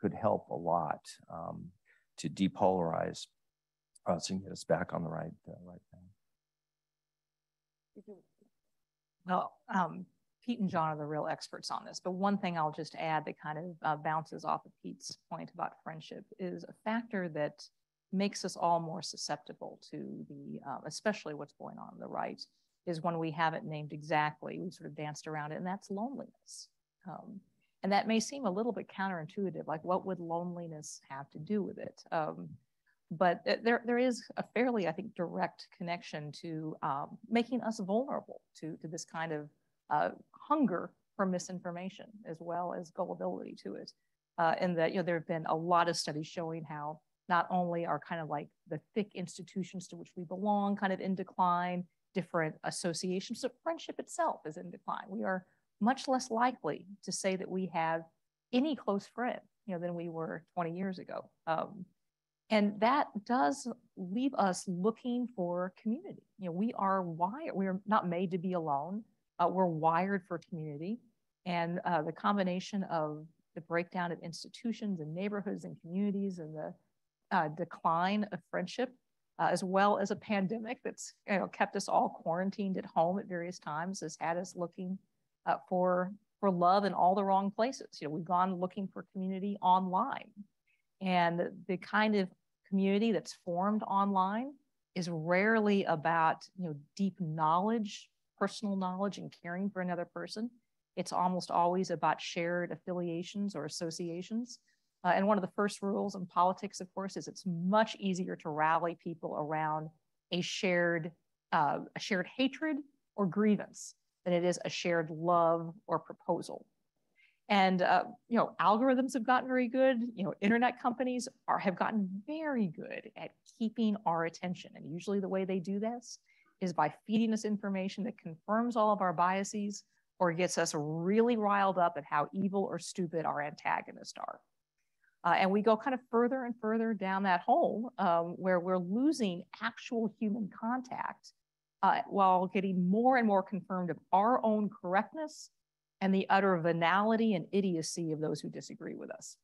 could help a lot um, to depolarize us and get us back on the right uh, right path. Well, um, Pete and John are the real experts on this, but one thing I'll just add that kind of uh, bounces off of Pete's point about friendship is a factor that makes us all more susceptible to the, uh, especially what's going on on the right, is when we haven't named exactly, we sort of danced around it, and that's loneliness. Um, and that may seem a little bit counterintuitive, like what would loneliness have to do with it? Um, but there, there is a fairly, I think, direct connection to um, making us vulnerable to, to this kind of uh, hunger for misinformation as well as gullibility to it. Uh, and that, you know, there have been a lot of studies showing how not only are kind of like the thick institutions to which we belong kind of in decline, different associations, so friendship itself is in decline. We are much less likely to say that we have any close friend, you know, than we were 20 years ago. Um, and that does leave us looking for community. You know, we are wired, we're not made to be alone. Uh, we're wired for community. And uh, the combination of the breakdown of institutions and neighborhoods and communities and the uh, decline of friendship, uh, as well as a pandemic that's you know, kept us all quarantined at home at various times, has had us looking uh, for for love in all the wrong places. You know, we've gone looking for community online, and the kind of community that's formed online is rarely about you know deep knowledge, personal knowledge, and caring for another person. It's almost always about shared affiliations or associations. Uh, and one of the first rules in politics, of course, is it's much easier to rally people around a shared, uh, a shared hatred or grievance than it is a shared love or proposal. And uh, you know, algorithms have gotten very good. You know, internet companies are have gotten very good at keeping our attention. And usually, the way they do this is by feeding us information that confirms all of our biases, or gets us really riled up at how evil or stupid our antagonists are. Uh, and we go kind of further and further down that hole um, where we're losing actual human contact uh, while getting more and more confirmed of our own correctness and the utter venality and idiocy of those who disagree with us.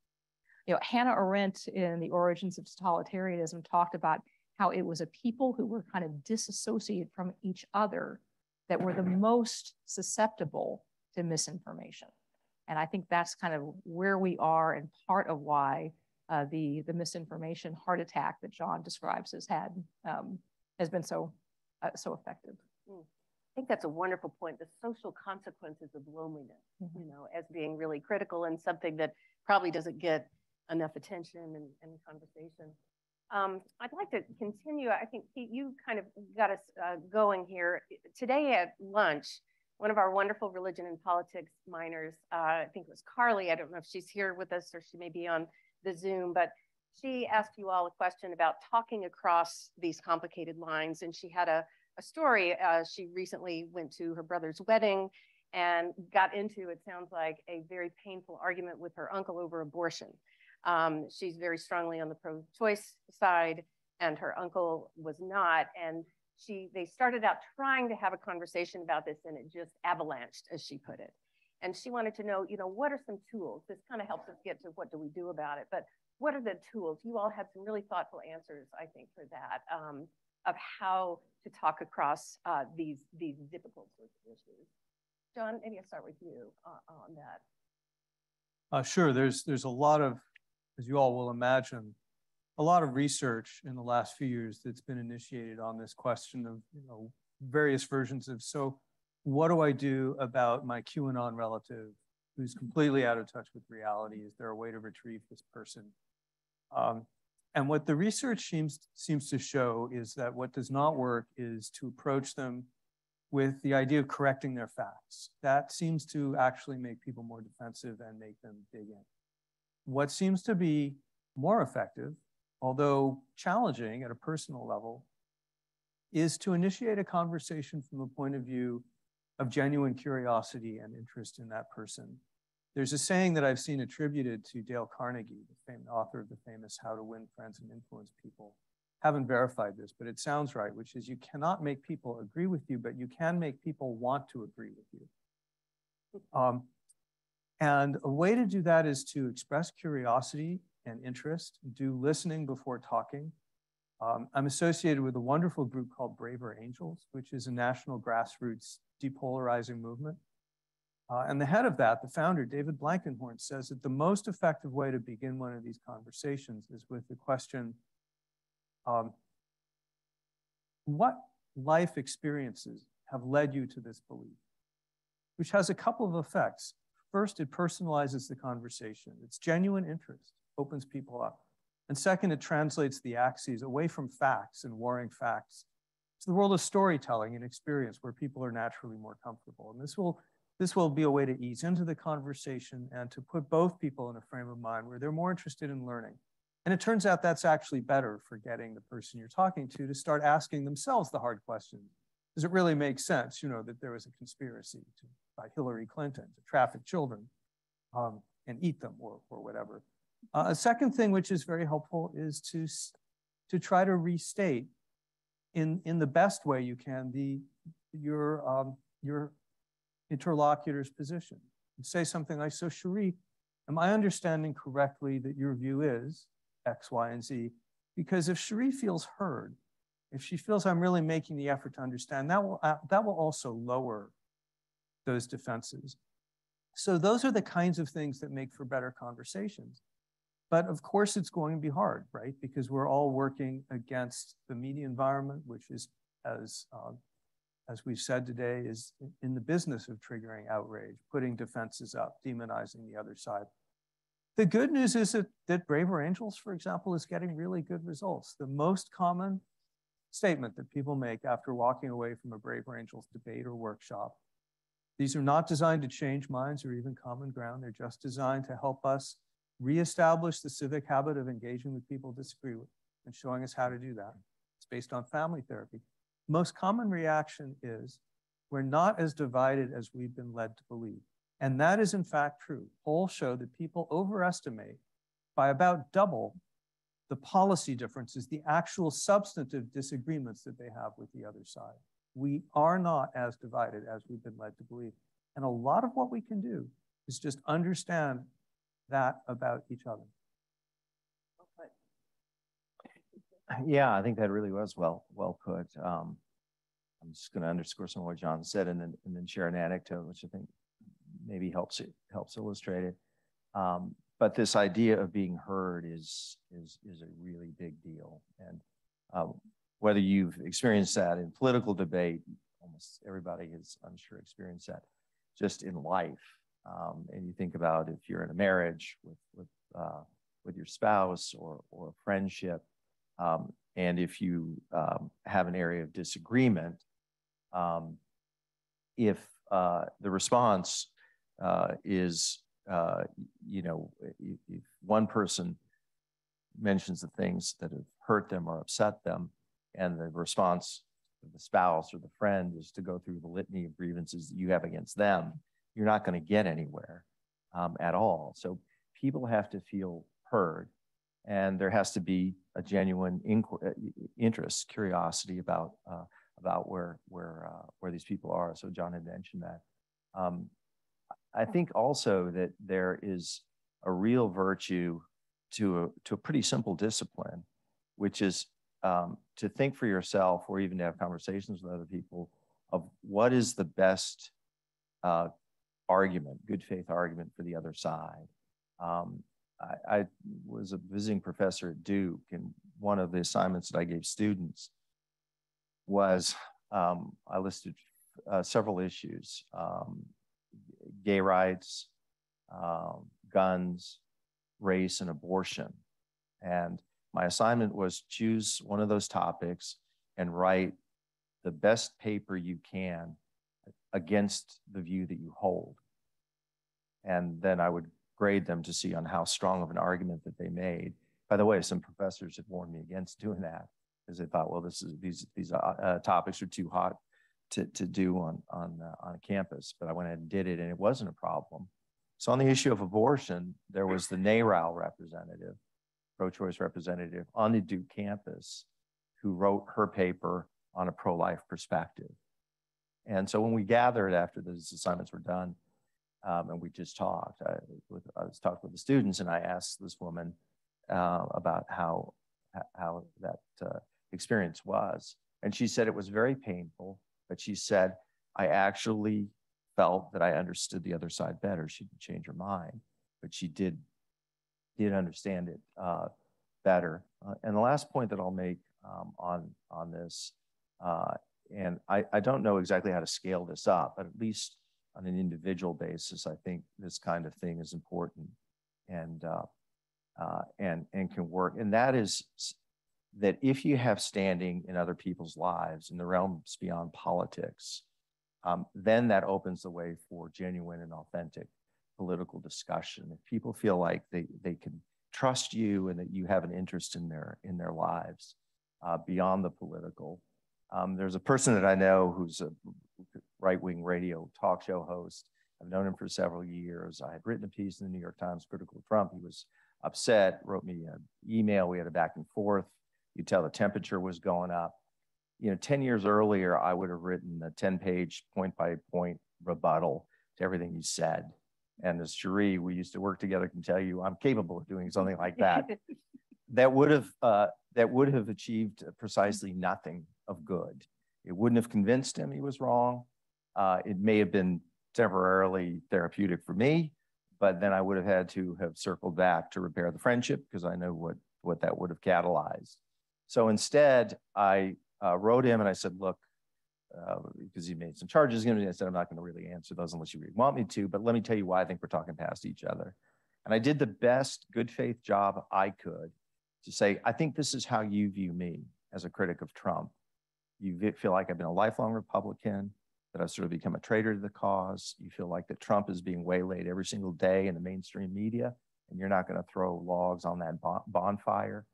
You know, Hannah Arendt in The Origins of Totalitarianism talked about how it was a people who were kind of disassociated from each other that were the most susceptible to misinformation. And I think that's kind of where we are and part of why uh, the, the misinformation heart attack that John describes has had um, has been so, uh, so effective. Mm. I think that's a wonderful point. The social consequences of loneliness, mm -hmm. you know, as being really critical and something that probably doesn't get enough attention and, and conversation. Um, I'd like to continue. I think Pete, you kind of got us uh, going here. Today at lunch, one of our wonderful religion and politics minors, uh, I think it was Carly, I don't know if she's here with us or she may be on the Zoom, but she asked you all a question about talking across these complicated lines. And she had a, a story. Uh, she recently went to her brother's wedding and got into, it sounds like, a very painful argument with her uncle over abortion. Um, she's very strongly on the pro-choice side and her uncle was not. And she they started out trying to have a conversation about this and it just avalanched as she put it. And she wanted to know you know what are some tools? This kind of helps us get to what do we do about it but what are the tools? You all had some really thoughtful answers i think for that um, of how to talk across uh, these these difficult sorts of issues. John maybe i'll start with you uh, on that. Uh, sure. There's there's a lot of as you all will imagine a lot of research in the last few years that's been initiated on this question of you know various versions of so what do I do about my QAnon relative who's completely out of touch with reality? Is there a way to retrieve this person? Um, and what the research seems, seems to show is that what does not work is to approach them with the idea of correcting their facts. That seems to actually make people more defensive and make them dig in. What seems to be more effective although challenging at a personal level, is to initiate a conversation from the point of view of genuine curiosity and interest in that person. There's a saying that I've seen attributed to Dale Carnegie, the famous author of the famous How to Win Friends and Influence People. Haven't verified this, but it sounds right, which is you cannot make people agree with you, but you can make people want to agree with you. Um, and a way to do that is to express curiosity and interest, do listening before talking. Um, I'm associated with a wonderful group called Braver Angels, which is a national grassroots depolarizing movement. Uh, and the head of that, the founder, David Blankenhorn, says that the most effective way to begin one of these conversations is with the question, um, what life experiences have led you to this belief? Which has a couple of effects. First, it personalizes the conversation. It's genuine interest opens people up. And second, it translates the axes away from facts and warring facts to the world of storytelling and experience where people are naturally more comfortable. And this will, this will be a way to ease into the conversation and to put both people in a frame of mind where they're more interested in learning. And it turns out that's actually better for getting the person you're talking to to start asking themselves the hard questions. Does it really make sense, you know, that there was a conspiracy to, by Hillary Clinton to traffic children um, and eat them or, or whatever? Uh, a second thing which is very helpful is to, to try to restate in, in the best way you can the, your, um, your interlocutor's position. Say something like, so Cherie, am I understanding correctly that your view is X, Y, and Z? Because if Cherie feels heard, if she feels I'm really making the effort to understand, that will, uh, that will also lower those defenses. So those are the kinds of things that make for better conversations. But of course, it's going to be hard, right? Because we're all working against the media environment, which is, as, uh, as we've said today, is in the business of triggering outrage, putting defenses up, demonizing the other side. The good news is that, that Braver Angels, for example, is getting really good results. The most common statement that people make after walking away from a Braver Angels debate or workshop. These are not designed to change minds or even common ground. They're just designed to help us reestablish the civic habit of engaging with people disagree with and showing us how to do that. It's based on family therapy. Most common reaction is, We're not as divided as we've been led to believe. And that is in fact true. Polls show that people overestimate by about double the policy differences, the actual substantive disagreements that they have with the other side. We are not as divided as we've been led to believe. And a lot of what we can do is just understand that about each other. Yeah, I think that really was well well put. Um, I'm just going to underscore some of what John said, and then and then share an anecdote, which I think maybe helps it helps illustrate it. Um, but this idea of being heard is is is a really big deal, and um, whether you've experienced that in political debate, almost everybody has, I'm sure, experienced that just in life. Um, and you think about if you're in a marriage with with uh, with your spouse or or a friendship, um, and if you um, have an area of disagreement, um, if uh, the response uh, is, uh, you know, if one person mentions the things that have hurt them or upset them, and the response of the spouse or the friend is to go through the litany of grievances that you have against them, you're not going to get anywhere um, at all. So people have to feel heard and there has to be a genuine uh, interest, curiosity about uh, about where where uh, where these people are. So John had mentioned that. Um, I think also that there is a real virtue to a to a pretty simple discipline, which is um, to think for yourself, or even to have conversations with other people of what is the best uh, argument, good faith argument for the other side. Um, I, I, was a visiting professor at Duke, and one of the assignments that I gave students was um, I listed uh, several issues um, gay rights, um, guns, race, and abortion. And my assignment was choose one of those topics and write the best paper you can against the view that you hold. And then I would grade them to see on how strong of an argument that they made. By the way, some professors had warned me against doing that because they thought, well, this is these these uh, uh, topics are too hot to, to do on on uh, on campus. But I went ahead and did it, and it wasn't a problem. So on the issue of abortion, there was the NARAL representative, pro-choice representative on the Duke campus, who wrote her paper on a pro-life perspective. And so when we gathered after those assignments were done, um, and we just talked. I, with, I, was talking with the students, and I asked this woman uh, about how how that uh, experience was, and she said it was very painful. But she said, I actually felt that I understood the other side better. She didn't change her mind, but she did did understand it uh, better. Uh, and the last point that I'll make um, on on this, uh, and I, I don't know exactly how to scale this up, but at least on an individual basis, I think this kind of thing is important and uh, uh, and and can work. And that is that if you have standing in other people's lives in the realms beyond politics, um, then that opens the way for genuine and authentic political discussion. If people feel like they they can trust you and that you have an interest in their in their lives uh, beyond the political. Um, there's a person that I know who's a right wing radio talk show host. I've known him for several years. I had written a piece in the New York Times critical of Trump. He was upset, wrote me an email. We had a back and forth. You tell the temperature was going up. You know, 10 years earlier, I would have written a 10 page point by point rebuttal to everything he said. And as Cherie, we used to work together, can tell you I'm capable of doing something like that. that would have uh, that would have achieved precisely nothing of good. It wouldn't have convinced him he was wrong. Uh, it may have been temporarily therapeutic for me, but then I would have had to have circled back to repair the friendship because I know what, what that would have catalyzed. So instead, I uh, wrote him and I said, look, uh, because he made some charges against me. I said, I'm not going to really answer those unless you really want me to, but let me tell you why I think we're talking past each other. And I did the best good faith job I could to say, I think this is how you view me as a critic of Trump. You feel like I've been a lifelong Republican, that I've sort of become a traitor to the cause. You feel like that Trump is being waylaid every single day in the mainstream media, and you're not going to throw logs on that bonfire.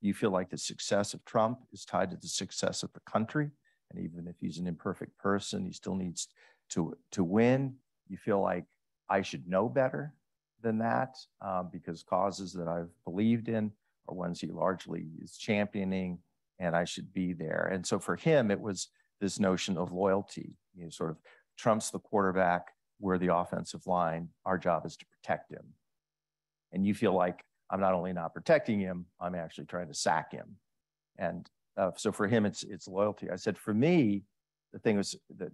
You feel like the success of Trump is tied to the success of the country, And even if he's an imperfect person, he still needs to, to win. You feel like I should know better than that um, because causes that I've believed in are ones he largely is championing and I should be there. And so for him, it was this notion of loyalty, you know, sort of trumps the quarterback, we're the offensive line. Our job is to protect him. And you feel like I'm not only not protecting him, I'm actually trying to sack him. And uh, so for him, it's it's loyalty. I said for me, the thing was that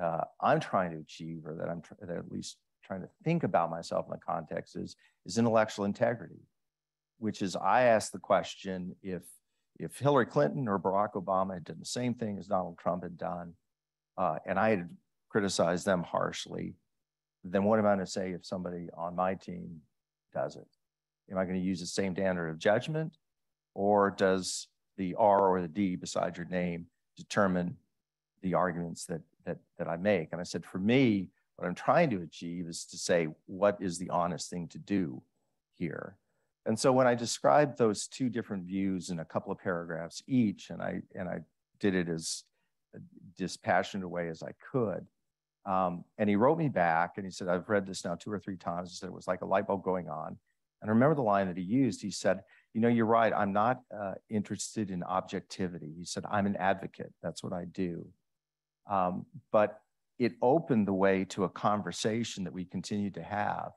uh, I'm trying to achieve, or that I'm tr- that at least trying to think about myself in the context is is intellectual integrity, which is I asked the question if if Hillary Clinton or Barack Obama had done the same thing as Donald Trump had done, uh, and I had criticized them harshly, then what am I going to say if somebody on my team does it? Am I going to use the same standard of judgment, or does the R or the D beside your name determine the arguments that that that I make? And I said, for me, what I'm trying to achieve is to say what is the honest thing to do here. And so when I described those two different views in a couple of paragraphs each, and I and I did it as dispassionate a way as I could. Um, and he wrote me back and he said, I've read this now two or three times. He said it was like a light bulb going on. And I remember the line that he used. He said, You know, you're right. I'm not uh, interested in objectivity. He said, I'm an advocate. That's what I do. Um, but it opened the way to a conversation that we continued to have.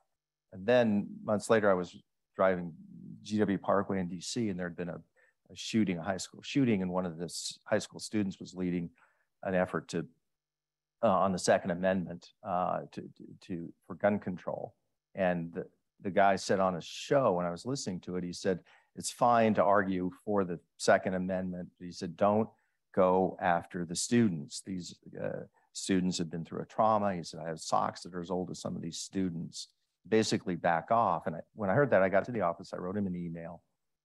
And then months later, I was driving GW Parkway in DC, and there had been a, a shooting, a high school shooting, and one of the high school students was leading an effort to uh, on the Second Amendment uh, to, to, for gun control. And the, the guy said on a show when I was listening to it, he said it's fine to argue for the Second Amendment. But he said don't go after the students. These uh, students have been through a trauma. He said I have socks that are as old as some of these students. Basically, back off. And I, when I heard that, I got to the office. I wrote him an email,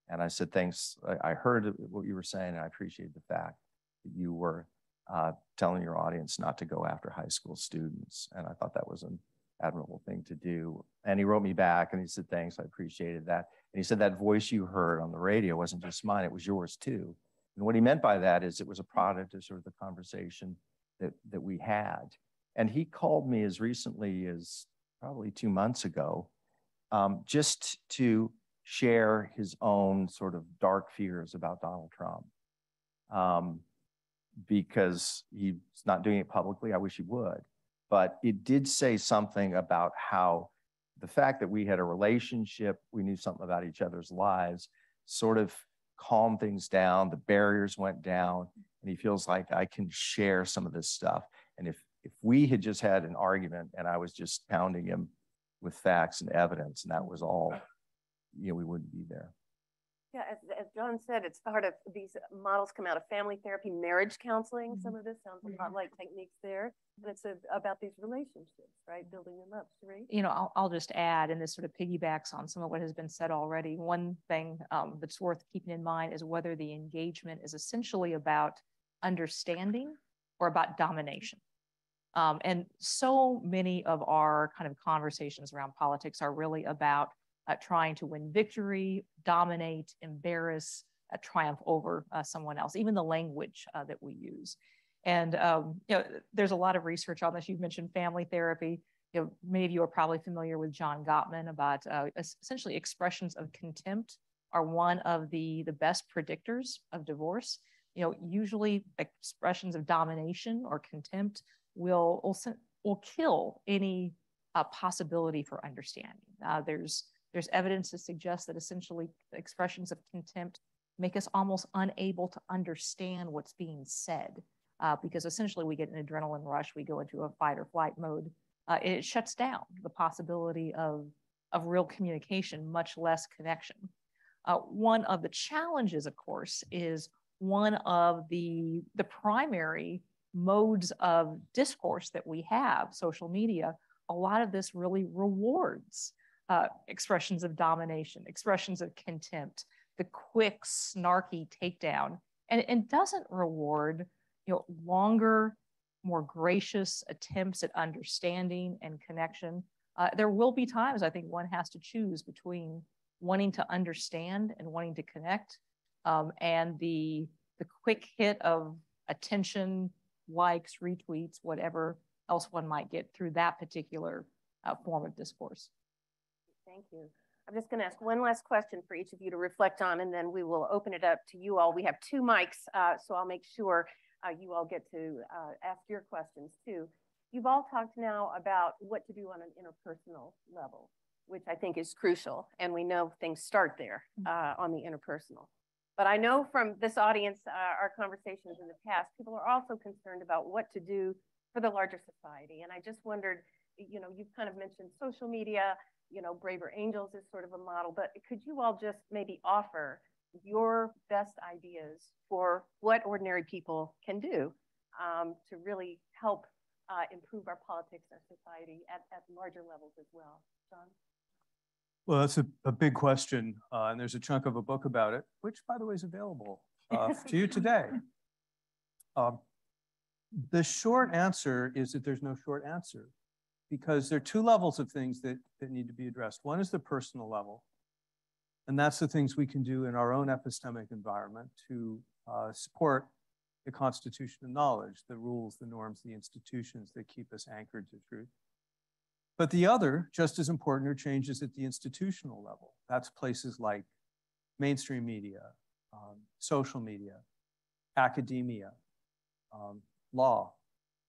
and I said thanks. I, I heard what you were saying, and I appreciate the fact that you were uh, telling your audience not to go after high school students. And I thought that was an admirable thing to do. And he wrote me back and he said, thanks, I appreciated that. And he said, that voice you heard on the radio wasn't just mine, it was yours too. And what he meant by that is it was a product of sort of the conversation that, that we had. And he called me as recently as probably two months ago, um, just to share his own sort of dark fears about Donald Trump. Um, because he's not doing it publicly. I wish he would. But it did say something about how the fact that we had a relationship, we knew something about each other's lives, sort of calmed things down. The barriers went down, and he feels like I can share some of this stuff. And if if we had just had an argument and I was just pounding him with facts and evidence, and that was all, you know, we wouldn't be there. Yeah, as, as John said, it's part of these models come out of family therapy, marriage counseling. Mm-hmm. Some of this sounds a lot like techniques there. And it's a, about these relationships, right? Building them up. Cherie? You know, I'll, I'll, just add, and this sort of piggybacks on some of what has been said already. One thing um, that's worth keeping in mind is whether the engagement is essentially about understanding or about domination. Um, and so many of our kind of conversations around politics are really about uh, trying to win victory, dominate, embarrass, uh, triumph over uh, someone else, even the language uh, that we use. And um, you know, there's a lot of research on this. You've mentioned family therapy. You know, many of you are probably familiar with John Gottman about uh, essentially expressions of contempt are one of the the best predictors of divorce. You know, usually expressions of domination or contempt will will, will kill any uh, possibility for understanding. Uh, there's there's evidence to suggest that essentially expressions of contempt make us almost unable to understand what's being said uh, because essentially we get an adrenaline rush, we go into a fight or flight mode. Uh, it shuts down the possibility of, of real communication, much less connection. Uh, one of the challenges, of course, is one of the, the primary modes of discourse that we have, social media. A lot of this really rewards uh, expressions of domination, expressions of contempt, the quick, snarky takedown, and, and doesn't reward you know, longer, more gracious attempts at understanding and connection. Uh, there will be times I think one has to choose between wanting to understand and wanting to connect, um, and the the quick hit of attention, likes, retweets, whatever else one might get through that particular uh, form of discourse. Thank you. I'm just going to ask one last question for each of you to reflect on, and then we will open it up to you all. We have two mics, uh, so I'll make sure uh, you all get to uh, ask your questions too. You've all talked now about what to do on an interpersonal level, which I think is crucial, and we know things start there mm. uh, on the interpersonal. But I know from this audience, uh, our conversations in the past, people are also concerned about what to do for the larger society. And I just wondered, you know, you've kind of mentioned social media, you know, Braver Angels is sort of a model, but could you all just maybe offer your best ideas for what ordinary people can do um, to really help uh, improve our politics, our society at, at larger levels as well? John? Well, that's a, a big question, uh, and there's a chunk of a book about it, which, by the way, is available uh, to you today. Um, the short answer is that there's no short answer because there are two levels of things that, that need to be addressed. One is the personal level, and that's the things we can do in our own epistemic environment to uh, support the constitution of knowledge, the rules, the norms, the institutions that keep us anchored to truth. But the other, just as important, are changes at the institutional level. That's places like mainstream media, um, social media, academia, um, law,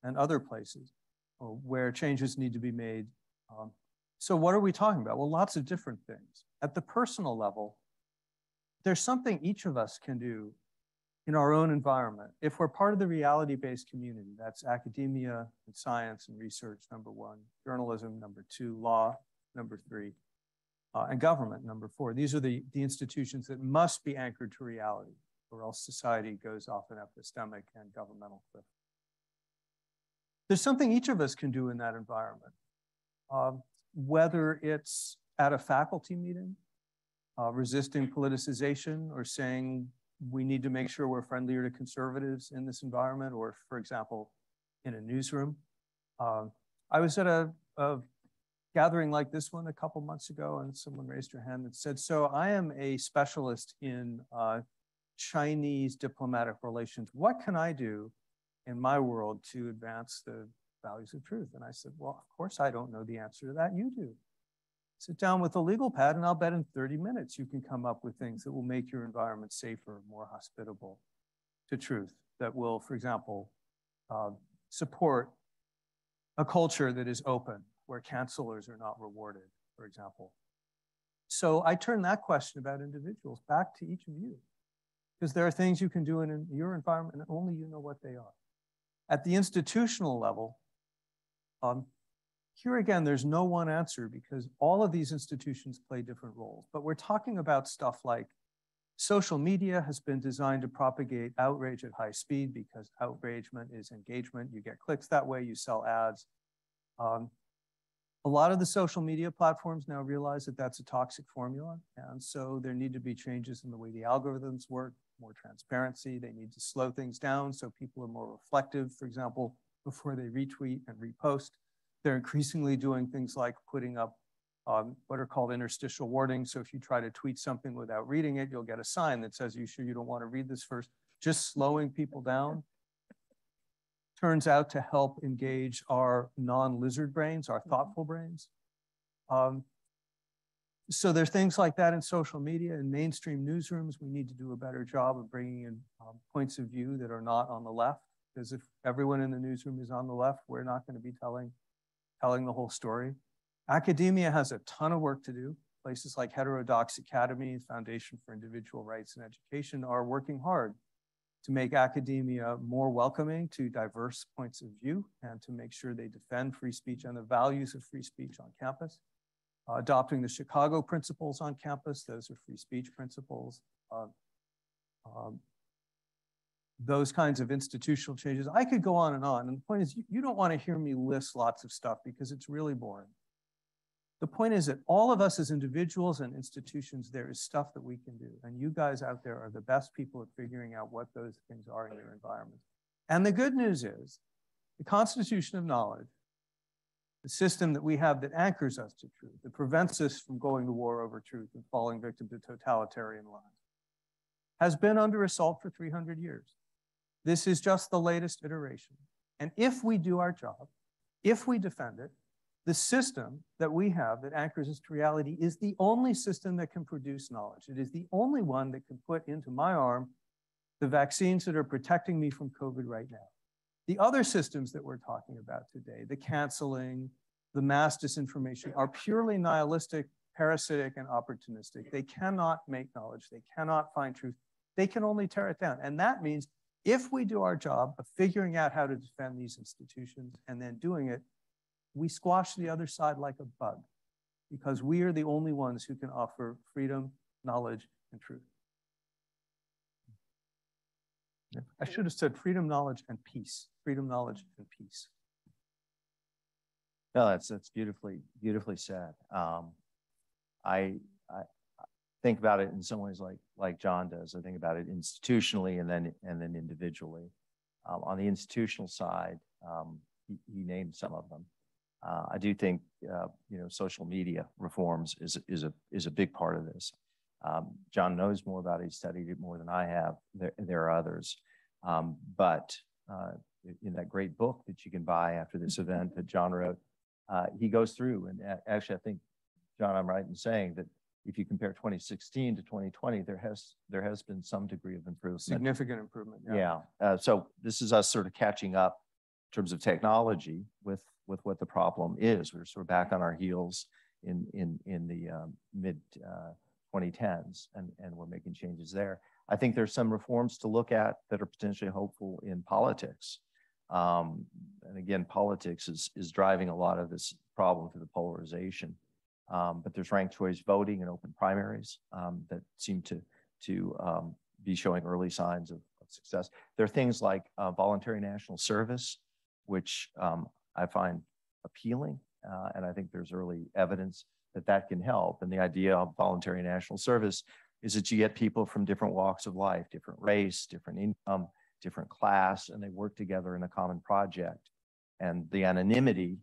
and other places uh, where changes need to be made. Um, so what are we talking about? Well, lots of different things. At the personal level, there's something each of us can do in our own environment. If we're part of the reality-based community, that's academia and science and research, number one, journalism, number two, law, number three, uh, and government, number four. These are the, the institutions that must be anchored to reality, or else society goes off an epistemic and governmental cliff. There's something each of us can do in that environment, um, whether it's at a faculty meeting, uh, resisting politicization or saying we need to make sure we're friendlier to conservatives in this environment, or for example, in a newsroom. Um, I was at a, a, gathering like this one a couple months ago, and someone raised her hand and said, so I am a specialist in uh, Chinese diplomatic relations. What can I do in my world to advance the values of truth? And I said, well, of course I don't know the answer to that, you do. Sit down with a legal pad, and I'll bet in 30 minutes you can come up with things that will make your environment safer, more hospitable to truth, that will, for example, uh, support a culture that is open, where cancelers are not rewarded, for example. So I turn that question about individuals back to each of you, because there are things you can do in your environment, and only you know what they are. At the institutional level, um, here again, there's no one answer because all of these institutions play different roles. But we're talking about stuff like social media has been designed to propagate outrage at high speed because outragement is engagement. You get clicks that way, you sell ads. Um, a lot of the social media platforms now realize that that's a toxic formula. And so there need to be changes in the way the algorithms work, more transparency. They need to slow things down so people are more reflective, for example, before they retweet and repost. They're increasingly doing things like putting up um, what are called interstitial warnings. So if you try to tweet something without reading it, you'll get a sign that says, you sure you don't want to read this first? Just slowing people down turns out to help engage our non-lizard brains, our thoughtful brains. Um, so there's things like that in social media and mainstream newsrooms. We need to do a better job of bringing in um, points of view that are not on the left. Because if everyone in the newsroom is on the left, we're not going to be telling telling the whole story. Academia has a ton of work to do. Places like Heterodox Academy, Foundation for Individual Rights and Education are working hard to make academia more welcoming to diverse points of view and to make sure they defend free speech and the values of free speech on campus. Uh, adopting the Chicago principles on campus, those are free speech principles. Uh, um, those kinds of institutional changes. I could go on and on. And the point is, you, you don't want to hear me list lots of stuff because it's really boring. The point is that all of us as individuals and institutions, there is stuff that we can do. And you guys out there are the best people at figuring out what those things are in your environment. And the good news is the constitution of knowledge, the system that we have that anchors us to truth, that prevents us from going to war over truth and falling victim to totalitarian lies, has been under assault for 300 years. This is just the latest iteration. And if we do our job, if we defend it, the system that we have that anchors us to reality is the only system that can produce knowledge. It is the only one that can put into my arm the vaccines that are protecting me from COVID right now. The other systems that we're talking about today, the canceling, the mass disinformation, are purely nihilistic, parasitic, and opportunistic. They cannot make knowledge. They cannot find truth. They can only tear it down. And that means if we do our job of figuring out how to defend these institutions and then doing it, we squash the other side like a bug because we are the only ones who can offer freedom, knowledge, and truth. I should have said freedom, knowledge, and peace. Freedom, knowledge, and peace. No, that's that's beautifully beautifully said. Um, I I think about it in some ways like like John does. I think about it institutionally and then and then individually. Um, on the institutional side, um, he, he, named some of them. Uh, I do think uh, you know social media reforms is is a is a big part of this. Um, John knows more about it. He studied it more than I have. There, there are others. Um, but uh, in that great book that you can buy after this event that John wrote, uh, he goes through. And actually, I think, John, I'm right in saying that if you compare 2016 to 2020, there has there has been some degree of improvement. Significant improvement. Yeah. yeah. Uh, so this is us sort of catching up in terms of technology with with what the problem is. We're sort of back on our heels in in in the um, mid uh, 2010s, and, and we're making changes there. I think there's some reforms to look at that are potentially hopeful in politics. Um, and again, politics is, is driving a lot of this problem through the polarization. Um, but there's ranked choice voting and open primaries um, that seem to, to um, be showing early signs of, of, success. There are things like uh, voluntary national service, which um, I find appealing. Uh, and I think there's early evidence that that can help. And the idea of voluntary national service is that you get people from different walks of life, different race, different income, different class, and they work together in a common project. And the anonymity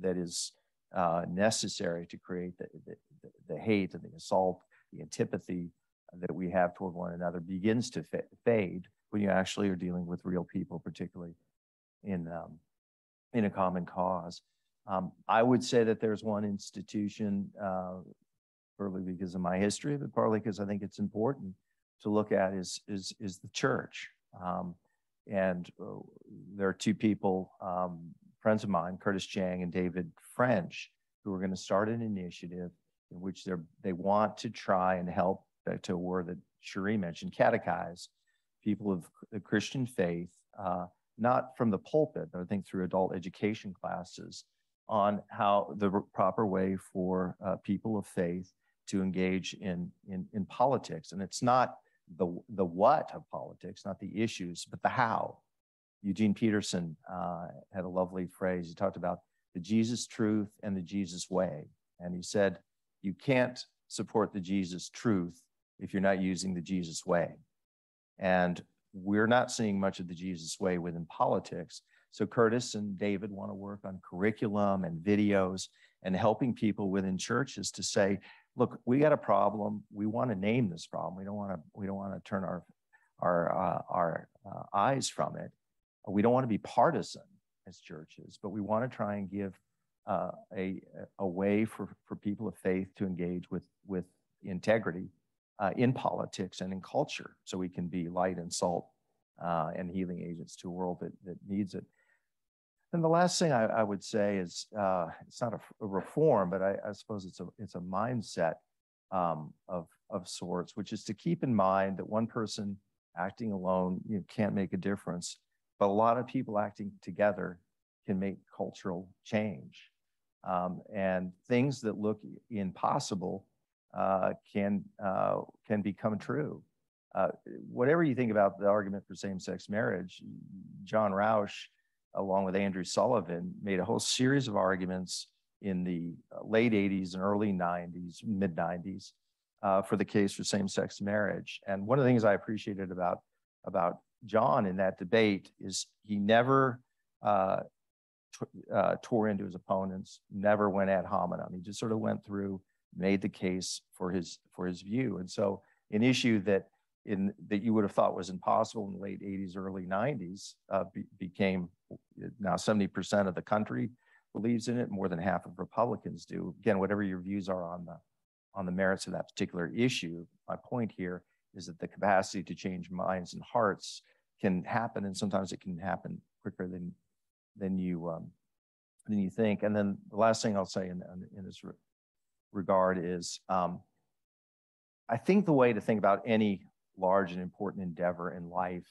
that is uh, necessary to create the, the, the, hate and the assault, the antipathy that we have toward one another begins to fade when you actually are dealing with real people, particularly in, um, in a common cause. Um, I would say that there's one institution, uh, partly because of my history, but partly because I think it's important to look at is, is, is the church. Um, and uh, there are two people, um, friends of mine, Curtis Chang and David French, who are going to start an initiative in which they they want to try and help, uh, to a word that Cherie mentioned, catechize people of the Christian faith, uh, not from the pulpit, but I think through adult education classes, on how the proper way for uh, people of faith to engage in, in, in politics. And it's not the, the what of politics, not the issues, but the how. Eugene Peterson uh, had a lovely phrase. He talked about the Jesus truth and the Jesus way. And he said, you can't support the Jesus truth if you're not using the Jesus way. And we're not seeing much of the Jesus way within politics. So Curtis and David want to work on curriculum and videos and helping people within churches to say, look, we got a problem. We want to name this problem. We don't want to. We don't want to turn our our uh, our uh, eyes from it. We don't want to be partisan as churches, but we want to try and give uh, a a way for for people of faith to engage with with integrity uh, in politics and in culture, so we can be light and salt uh, and healing agents to a world that that needs it. And the last thing I, I would say is uh, it's not a, a reform, but I, I, suppose it's a it's a mindset um, of of sorts, which is to keep in mind that one person acting alone you know, can't make a difference, but a lot of people acting together can make cultural change. Um, and things that look impossible uh, can uh, can become true. Uh, whatever you think about the argument for same-sex marriage, John Rauch along with Andrew Sullivan, made a whole series of arguments in the uh, late 80s and early 90s, mid 90s, uh, for the case for same sex marriage. And one of the things I appreciated about, about John in that debate is he never uh, uh, tore into his opponents, never went ad hominem. He just sort of went through, made the case for his, for his view. And so, an issue that in that you would have thought was impossible in the late 80s, early 90s, uh, be, became now 70% of the country believes in it. More than half of Republicans do. Again, whatever your views are on the on the merits of that particular issue, my point here is that the capacity to change minds and hearts can happen, and sometimes it can happen quicker than than you um, than you think. And then the last thing I'll say in, in this re regard is, um, I think the way to think about any large and important endeavor in life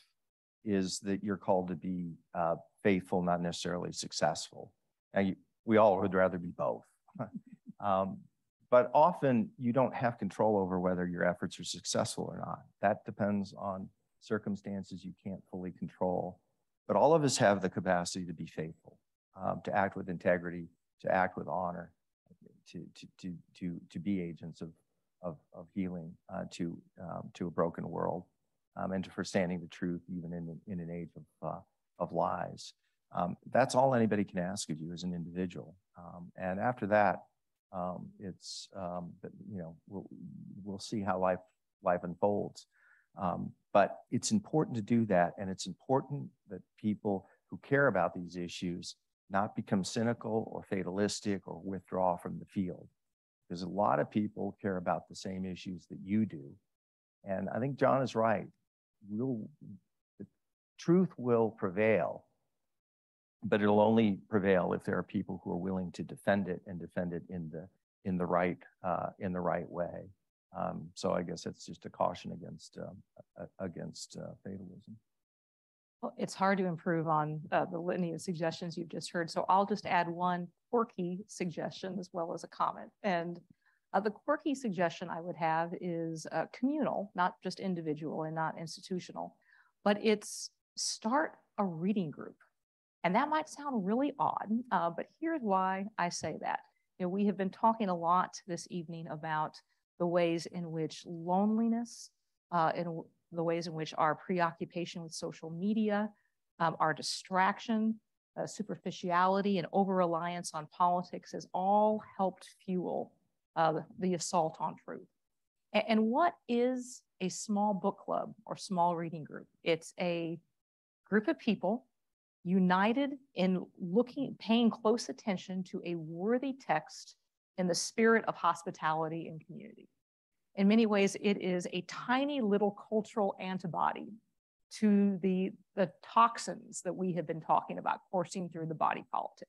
is that you're called to be uh, faithful, not necessarily successful. And you, we all would rather be both. um, but often you don't have control over whether your efforts are successful or not. That depends on circumstances you can't fully control. But all of us have the capacity to be faithful, um, to act with integrity, to act with honor, to, to, to, to, to be agents of, of, of healing uh, to, um, to a broken world, um, and to, for standing the truth even in, in an age of, uh, of lies. Um, that's all anybody can ask of you as an individual. Um, and after that, um, it's um, you know we'll we'll see how life life unfolds. Um, but it's important to do that, and it's important that people who care about these issues not become cynical or fatalistic or withdraw from the field, because a lot of people care about the same issues that you do. And I think John is right. We'll, the truth will prevail but it'll only prevail if there are people who are willing to defend it and defend it in the in the right uh, in the right way. Um, so I guess it's just a caution against uh, against uh, fatalism. Well, it's hard to improve on uh, the litany of suggestions you've just heard. So I'll just add one quirky suggestion as well as a comment. And uh, the quirky suggestion I would have is uh, communal, not just individual and not institutional, but it's start a reading group and that might sound really odd, uh, but here's why I say that. You know, we have been talking a lot this evening about the ways in which loneliness, uh, and the ways in which our preoccupation with social media, um, our distraction, uh, superficiality, and over reliance on politics has all helped fuel uh, the assault on truth. And, and what is a small book club or small reading group? It's a group of people united in looking, paying close attention to a worthy text in the spirit of hospitality and community. In many ways, it is a tiny little cultural antibody to the, the toxins that we have been talking about coursing through the body politic.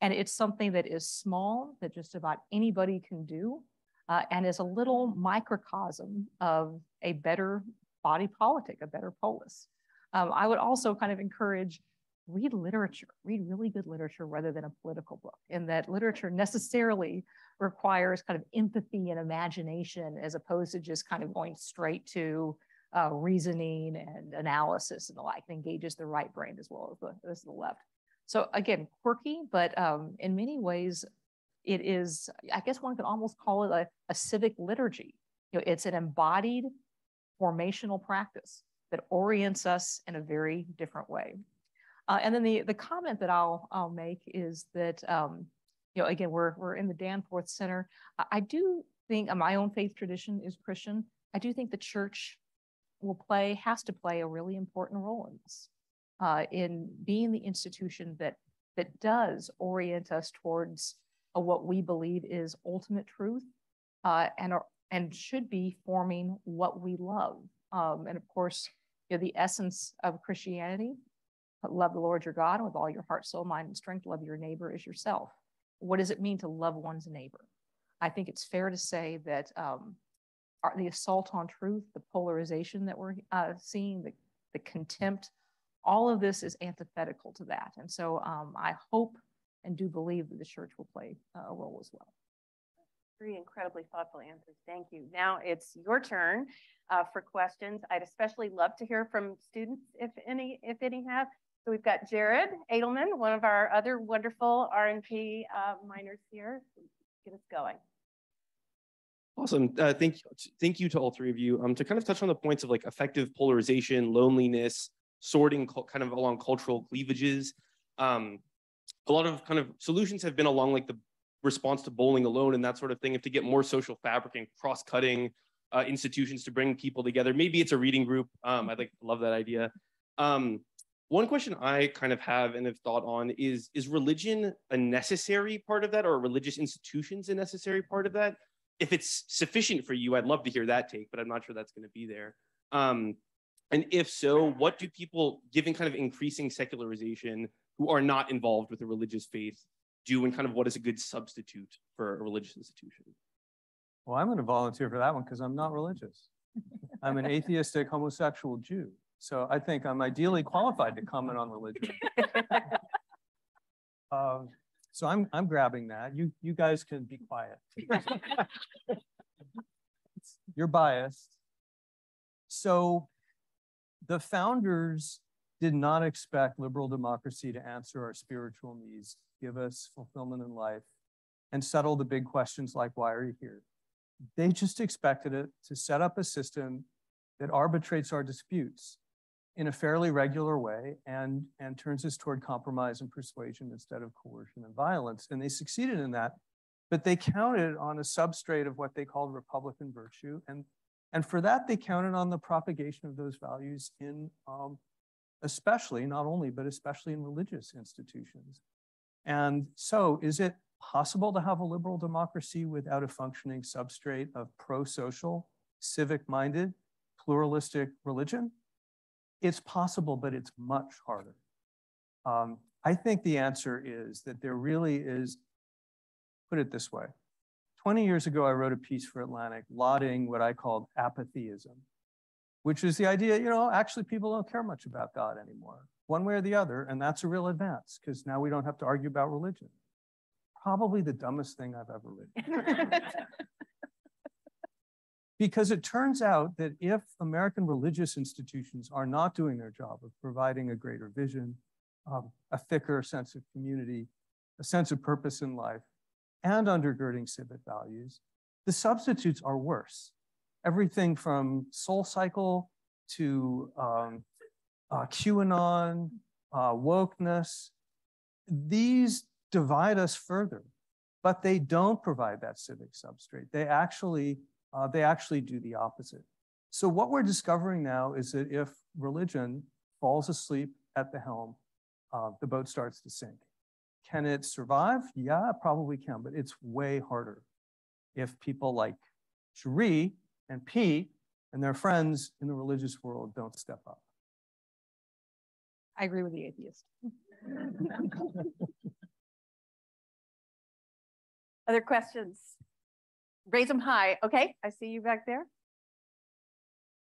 And it's something that is small, that just about anybody can do, uh, and is a little microcosm of a better body politic, a better polis. Um, I would also kind of encourage read literature, read really good literature rather than a political book. And that literature necessarily requires kind of empathy and imagination as opposed to just kind of going straight to uh, reasoning and analysis and the like, and engages the right brain as well as the, as the left. So again, quirky, but um, in many ways, it is, I guess one could almost call it a, a civic liturgy. You know, it's an embodied formational practice that orients us in a very different way. Uh, and then the, the comment that I'll, I'll make is that, um, you know, again, we're, we're in the Danforth Center. I, do think uh, my own faith tradition is Christian. I do think the church will play, has to play a really important role in this, uh, in being the institution that, that does orient us towards uh, what we believe is ultimate truth uh, and, are, and should be forming what we love. Um, and of course, you know, the essence of Christianity love the Lord your God with all your heart, soul, mind, and strength. Love your neighbor as yourself. What does it mean to love one's neighbor? I think it's fair to say that um, our, the assault on truth, the polarization that we're uh, seeing, the, the contempt, all of this is antithetical to that. And so um, I hope and do believe that the church will play a role as well. Three incredibly thoughtful answers. Thank you. Now it's your turn uh, for questions. I'd especially love to hear from students, if any, if any have. So we've got Jared Edelman, one of our other wonderful RNP uh, minors here. Get us going. Awesome. Uh, thank, thank you to all three of you. Um, to kind of touch on the points of like affective polarization, loneliness, sorting kind of along cultural cleavages. Um, a lot of kind of solutions have been along like the response to bowling alone and that sort of thing, if to get more social fabric and cross-cutting uh, institutions to bring people together. Maybe it's a reading group. Um, I'd like love that idea. Um, one question I kind of have and have thought on is is religion a necessary part of that, or religious institutions a necessary part of that? If it's sufficient for you, I'd love to hear that take, but I'm not sure that's going to be there. Um, and if so, what do people, given kind of increasing secularization, who are not involved with a religious faith, do and kind of what is a good substitute for a religious institution? Well, I'm going to volunteer for that one because I'm not religious. I'm an atheistic homosexual Jew. So I think I'm ideally qualified to comment on religion. um, so I'm, I'm grabbing that. You, you guys can be quiet. You're biased. So the founders did not expect liberal democracy to answer our spiritual needs, give us fulfillment in life, and settle the big questions like, why are you here? They just expected it to set up a system that arbitrates our disputes in a fairly regular way and, and turns us toward compromise and persuasion instead of coercion and violence. And they succeeded in that, but they counted on a substrate of what they called Republican virtue. And, and for that, they counted on the propagation of those values in um, especially, not only, but especially in religious institutions. And so is it possible to have a liberal democracy without a functioning substrate of pro-social, civic-minded, pluralistic religion? It's possible, but it's much harder. Um, I think the answer is that there really is, put it this way. 20 years ago, I wrote a piece for Atlantic lauding what I called apatheism, which is the idea, you know, actually people don't care much about God anymore, one way or the other. And that's a real advance because now we don't have to argue about religion. Probably the dumbest thing I've ever written. because it turns out that if American religious institutions are not doing their job of providing a greater vision, um, a thicker sense of community, a sense of purpose in life, and undergirding civic values, the substitutes are worse. Everything from Soul Cycle to um, uh, QAnon, uh, wokeness, these divide us further, but they don't provide that civic substrate. They actually uh, they actually do the opposite. So what we're discovering now is that if religion falls asleep at the helm, uh, the boat starts to sink. Can it survive? Yeah, it probably can, but it's way harder if people like Cherie and Pete and their friends in the religious world don't step up. I agree with the atheist. Other questions? Raise them high. Okay, I see you back there.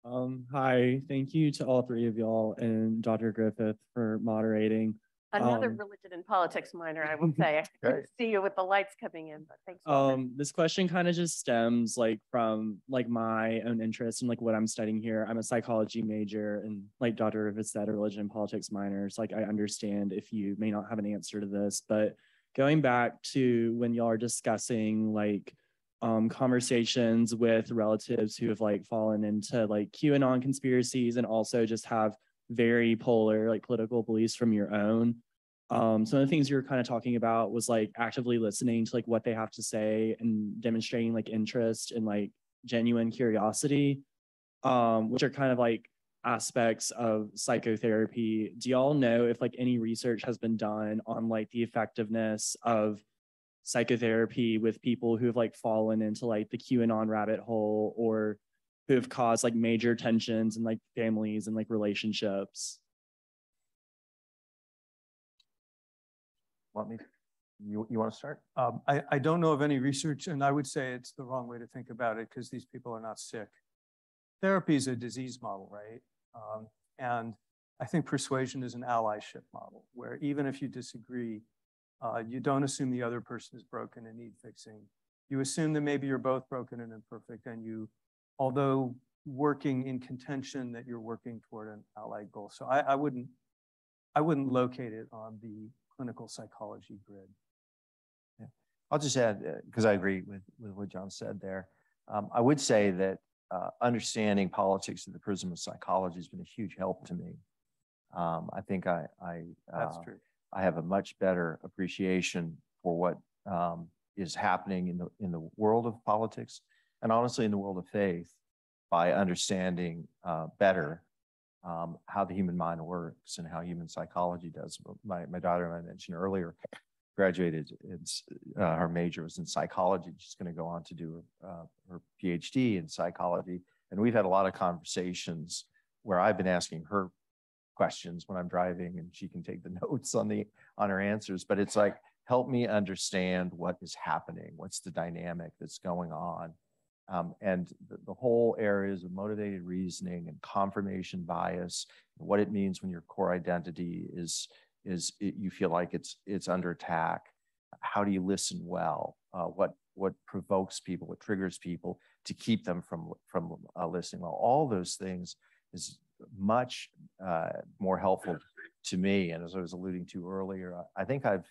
Um, hi, thank you to all three of y'all and Dr. Griffith for moderating. Another Um, religion and politics minor, I will say. I Great. see you with the lights coming in, but thanks. Um, this question kind of just stems like from like my own interest and like what I'm studying here. I'm a psychology major and like Dr. Griffith said, a religion and politics minors. Like I understand if you may not have an answer to this, but going back to when y'all are discussing like um, conversations with relatives who have like fallen into like QAnon conspiracies and also just have very polar like political beliefs from your own. Um, some of the things you were kind of talking about was like actively listening to like what they have to say and demonstrating like interest and like genuine curiosity, um, which are kind of like aspects of psychotherapy. Do y'all know if like any research has been done on like the effectiveness of psychotherapy with people who have like fallen into like the QAnon rabbit hole or who have caused like major tensions in like families and like relationships. Want me, you, you want to start? Um, I, I don't know of any research, and I would say it's the wrong way to think about it because these people are not sick. Therapy is a disease model, right? Um, and I think persuasion is an allyship model where even if you disagree, uh, you don't assume the other person is broken and need fixing. You assume that maybe you're both broken and imperfect, and you, although working in contention, that you're working toward an allied goal. So I, I wouldn't, I wouldn't locate it on the clinical psychology grid. Yeah. I'll just add, because I agree with, with what John said there. Um, I would say that uh, understanding politics through the prism of psychology has been a huge help to me. Um, I think I, I, That's uh, true. I have a much better appreciation for what um, is happening in the in the world of politics, and honestly in the world of faith, by understanding uh, better um, how the human mind works and how human psychology does. My, my daughter, I mentioned earlier, graduated, uh, her major was in psychology. She's going to go on to do uh, her PhD in psychology. And we've had a lot of conversations where I've been asking her questions when I'm driving and she can take the notes on the on her answers. But it's like, help me understand what is happening, what's the dynamic that's going on. Um, and the, the, whole areas of motivated reasoning and confirmation bias, what it means when your core identity is is it, you feel like it's it's under attack. How do you listen well? Uh, what what provokes people? What triggers people to keep them from from uh, listening well? All those things is much uh, more helpful to me. And as I was alluding to earlier, I think I've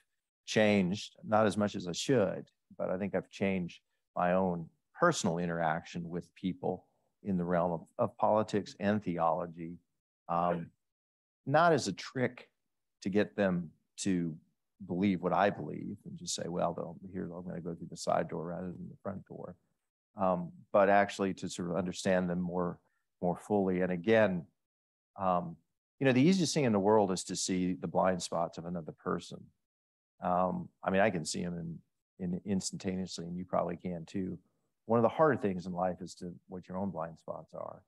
changed, not as much as I should, but I think I've changed my own personal interaction with people in the realm of, of politics and theology, um, not as a trick to get them to believe what I believe and just say, well, here I'm going to go through the side door rather than the front door, um, but actually to sort of understand them more more fully. And again, um, you know, the easiest thing in the world is to see the blind spots of another person. Um, I mean, I can see them in, in instantaneously, and you probably can too. One of the harder things in life is to what your own blind spots are.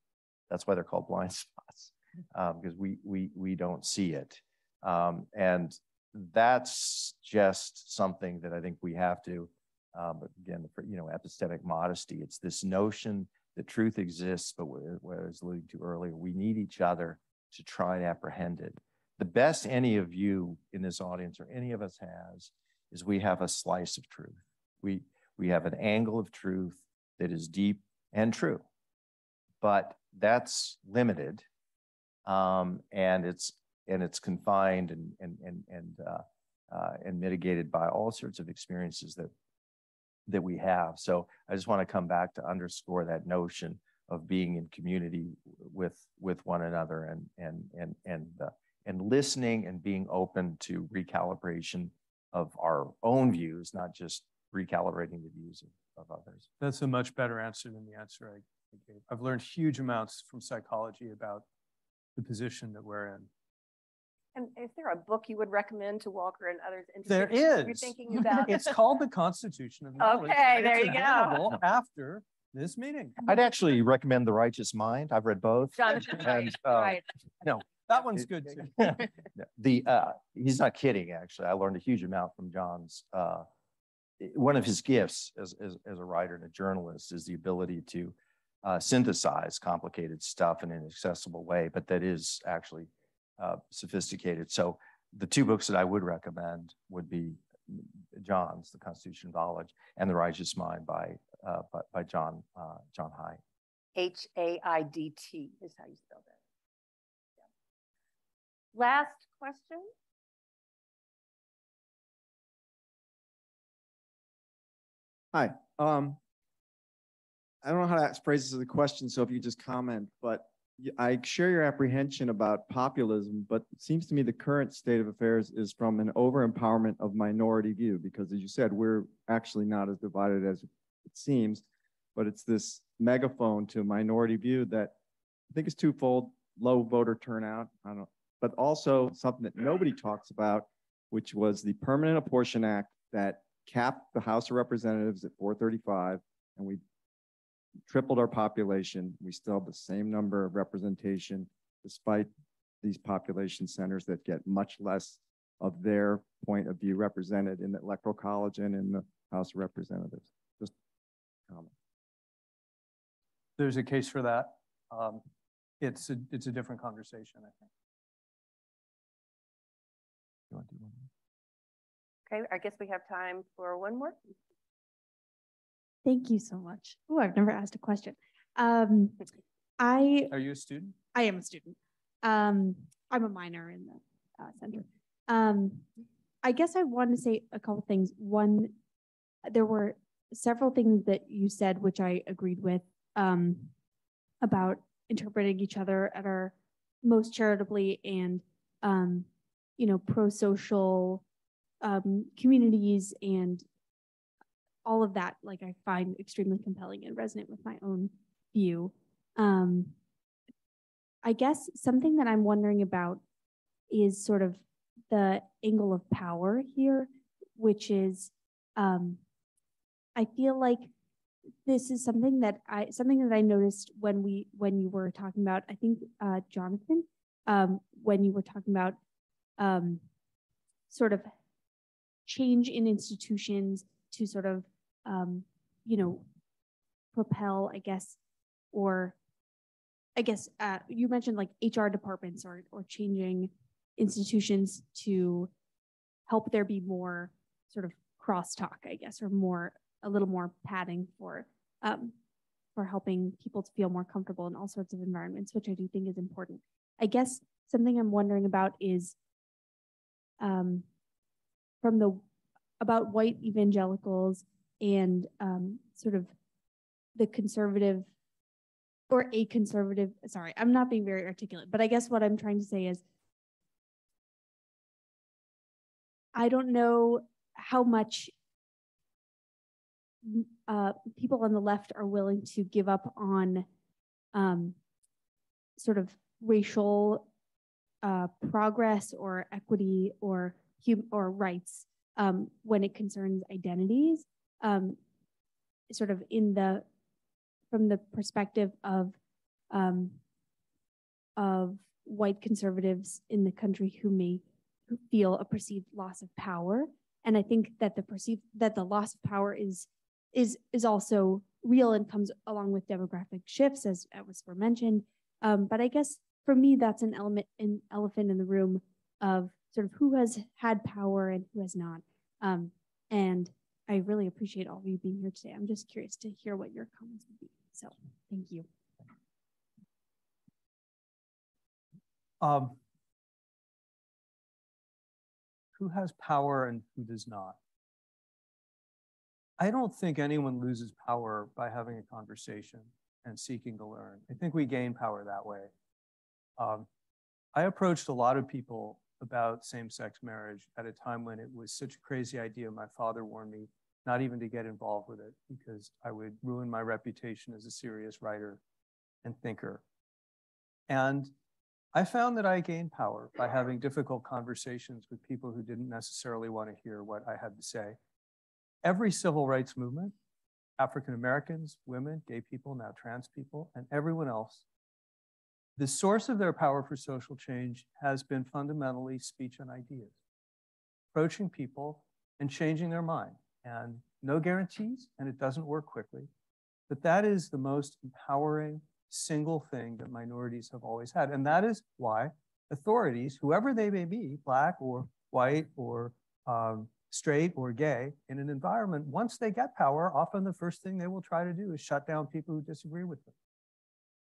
That's why they're called blind spots, because um, we we we don't see it, um, and that's just something that I think we have to. Um, again, you know, epistemic modesty. It's this notion that truth exists, but what I was alluding to earlier, we need each other to try and apprehend it. The best any of you in this audience or any of us has is we have a slice of truth. We, we have an angle of truth that is deep and true, but that's limited um, and it's and it's confined and and and and uh, uh, and mitigated by all sorts of experiences that that we have. So I just want to come back to underscore that notion of being in community with with one another and and and and uh, and listening and being open to recalibration of our own views, not just recalibrating the views of, of others. That's a much better answer than the answer I, I gave. I've learned huge amounts from psychology about the position that we're in. And is there a book you would recommend to Walker and others? There is. You're thinking about. it's called The Constitution of Knowledge. Okay, there you go. After this meeting. I'd actually recommend The Righteous Mind. I've read both. Jonathan and, uh, right. No, that one's good too. the uh, he's not kidding. Actually, I learned a huge amount from John's. Uh, one of his gifts as, as, as a writer and a journalist is the ability to uh, synthesize complicated stuff in an accessible way, but that is actually uh, sophisticated. So the two books that I would recommend would be John's, The Constitution of Knowledge, and The Righteous Mind by uh, by, by, John uh, John Haidt. H A I D T is how you spell that. Yeah. Last question. Hi. Um, I don't know how to phrase this as a question, so if you just comment, but I share your apprehension about populism, but it seems to me the current state of affairs is from an over empowerment of minority view, because as you said, we're actually not as divided as it seems, but it's this megaphone to minority view that I think is twofold low voter turnout, I don't but also something that nobody talks about, which was the Permanent Apportion Act that capped the House of Representatives at 435, and we tripled our population. We still have the same number of representation despite these population centers that get much less of their point of view represented in the electoral college and in the House of Representatives. Just comment. There's a case for that. Um, it's a it's a different conversation, I think. You want to do one more? Okay, I guess we have time for one more. Thank you so much. Oh, I've never asked a question. Um, I are you a student? I am a student. Um, I'm a minor in the uh, center. Um, I guess I want to say a couple things. One, there were several things that you said which I agreed with um, about interpreting each other at our most charitably and um, you know pro-social um, communities and all of that, like I find extremely compelling and resonant with my own view. Um, I guess something that I'm wondering about is sort of the angle of power here, which is um, I feel like this is something that I something that I noticed when we when you were talking about I think uh, Jonathan um, when you were talking about um, sort of change in institutions to sort of um, you know propel I guess or I guess uh, you mentioned like HR departments or or changing institutions to help there be more sort of crosstalk, I guess, or more a little more padding for um, for helping people to feel more comfortable in all sorts of environments, which I do think is important. I guess something I'm wondering about is um, from the about white evangelicals and um, sort of the conservative or a conservative. Sorry, I'm not being very articulate, but I guess what I'm trying to say is I don't know how much uh, people on the left are willing to give up on um, sort of racial uh, progress or equity or hum- or rights um, when it concerns identities, um, sort of in the from the perspective of um, of white conservatives in the country who may feel a perceived loss of power. And I think that the perceived that the loss of power is is is also real and comes along with demographic shifts, as, as were mentioned. Um, but I guess for me, that's an element, an elephant in the room of sort of who has had power and who has not. Um, and I really appreciate all of you being here today. I'm just curious to hear what your comments would be. So thank you. Um, who has power and who does not? I don't think anyone loses power by having a conversation and seeking to learn. I think we gain power that way. Um, I approached a lot of people about same sex marriage at a time when it was such a crazy idea. My father warned me not even to get involved with it because I would ruin my reputation as a serious writer and thinker. And I found that I gained power by having difficult conversations with people who didn't necessarily want to hear what I had to say. Every civil rights movement, African Americans, women, gay people, now trans people, and everyone else, the source of their power for social change has been fundamentally speech and ideas, approaching people and changing their mind. And no guarantees, and it doesn't work quickly, but that is the most empowering single thing that minorities have always had. And that is why authorities, whoever they may be, black or white or um, straight or gay, in an environment, once they get power, often the first thing they will try to do is shut down people who disagree with them.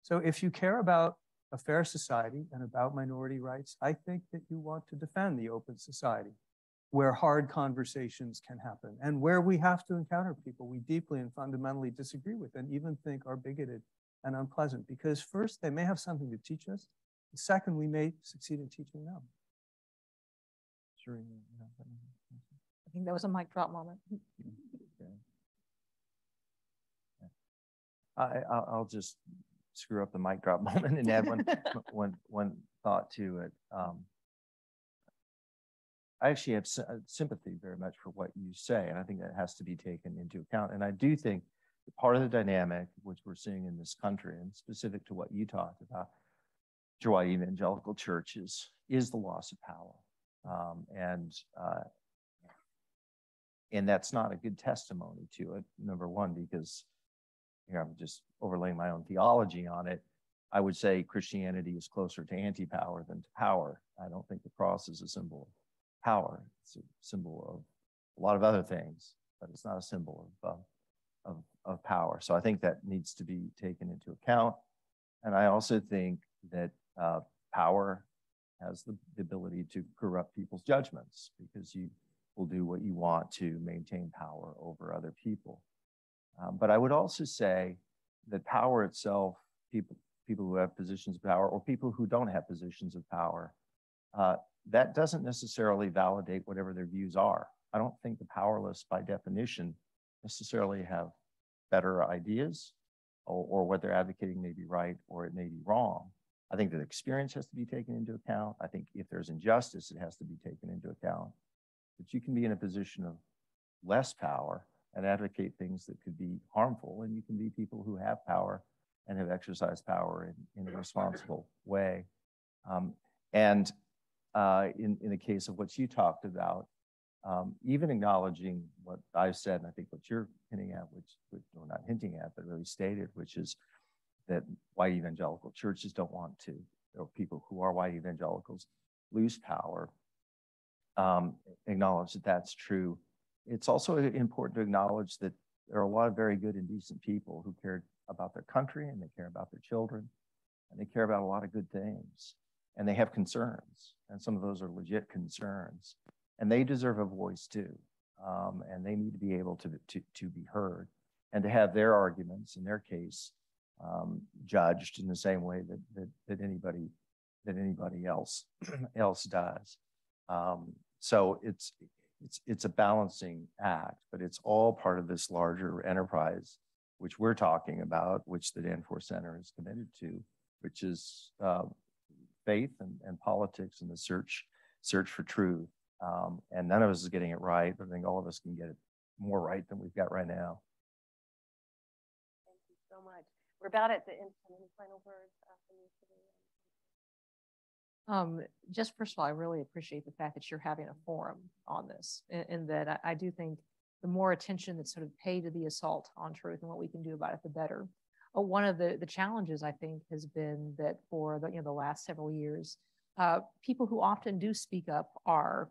So if you care about a fair society and about minority rights, I think that you want to defend the open society where hard conversations can happen and where we have to encounter people we deeply and fundamentally disagree with and even think are bigoted and unpleasant because first, they may have something to teach us. And second, we may succeed in teaching them. I think that was a mic drop moment. I, I'll just screw up the mic drop moment and add one, one, one thought to it. Um, I actually have sympathy very much for what you say, and I think that has to be taken into account. And I do think part of the dynamic which we're seeing in this country and specific to what you talked about Joy evangelical churches is the loss of power um, and uh, and that's not a good testimony to it number one because here i'm just overlaying my own theology on it i would say christianity is closer to anti-power than to power i don't think the cross is a symbol of power it's a symbol of a lot of other things but it's not a symbol of uh, of, of power. So I think that needs to be taken into account. And I also think that uh, power has the, the ability to corrupt people's judgments because you will do what you want to maintain power over other people. Um, but I would also say that power itself, people, people who have positions of power or people who don't have positions of power, uh, that doesn't necessarily validate whatever their views are. I don't think the powerless, by definition, necessarily have better ideas or, or what they're advocating may be right or it may be wrong. I think that experience has to be taken into account. I think if there's injustice, it has to be taken into account. But you can be in a position of less power and advocate things that could be harmful, and you can be people who have power and have exercised power in, in a responsible way. Um, and uh, in, in the case of what you talked about, um, even acknowledging what I've said, and I think what you're hinting at, which, well, not hinting at, but really stated, which is that white evangelical churches don't want to, or people who are white evangelicals lose power, um, acknowledge that that's true. It's also important to acknowledge that there are a lot of very good and decent people who care about their country and they care about their children and they care about a lot of good things and they have concerns and some of those are legit concerns and they deserve a voice too. Um, and they need to be able to, to, to be heard and to have their arguments in their case um, judged in the same way that, that, that anybody that anybody else else does. Um, so it's it's it's a balancing act but it's all part of this larger enterprise which we're talking about which the danforth center is committed to which is uh, faith and, and politics and the search search for truth um, and none of us is getting it right, but I think all of us can get it more right than we've got right now. Thank you so much. We're about at the end. Any final words um, just first of all, I really appreciate the fact that you're having a forum on this, and, that I, I, do think the more attention that's sort of paid to the assault on truth and what we can do about it, the better. Uh, one of the the challenges I think has been that for the you know the last several years, uh, people who often do speak up are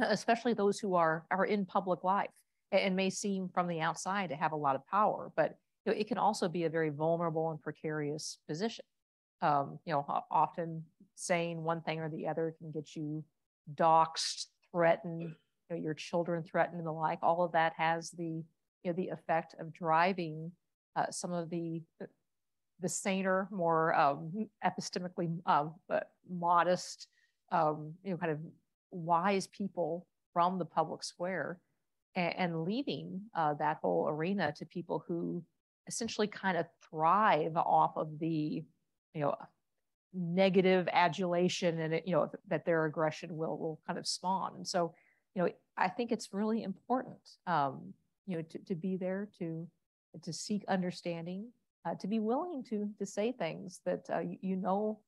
especially those who are are in public life and may seem from the outside to have a lot of power, but you know, it can also be a very vulnerable and precarious position. Um, you know, often saying one thing or the other can get you doxxed, threatened, you know, your children threatened and the like. All of that has the you know the effect of driving uh, some of the the saner, more um, epistemically uh, modest, um, you know, kind of wise people from the public square and, and leaving uh, that whole arena to people who essentially kind of thrive off of the, you know, negative adulation and it, you know that their aggression will will kind of spawn. And so, you know, I think it's really important, um, you know, to, to be there to to seek understanding, uh, to be willing to to say things that uh, you, you know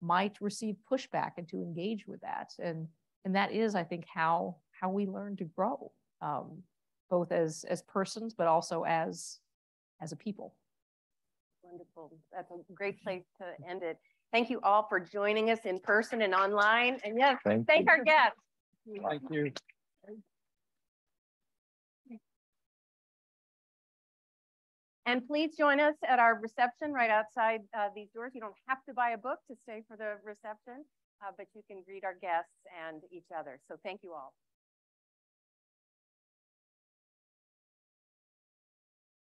might receive pushback and to engage with that. And and that is i think how how we learn to grow um, both as as persons but also as as a people. Wonderful. That's a great place to end it. Thank you all for joining us in person and online. And yes thank, thank our guests. Thank you And please join us at our reception right outside uh, these doors. You don't have to buy a book to stay for the reception uh, but you can greet our guests and each other. So thank you all.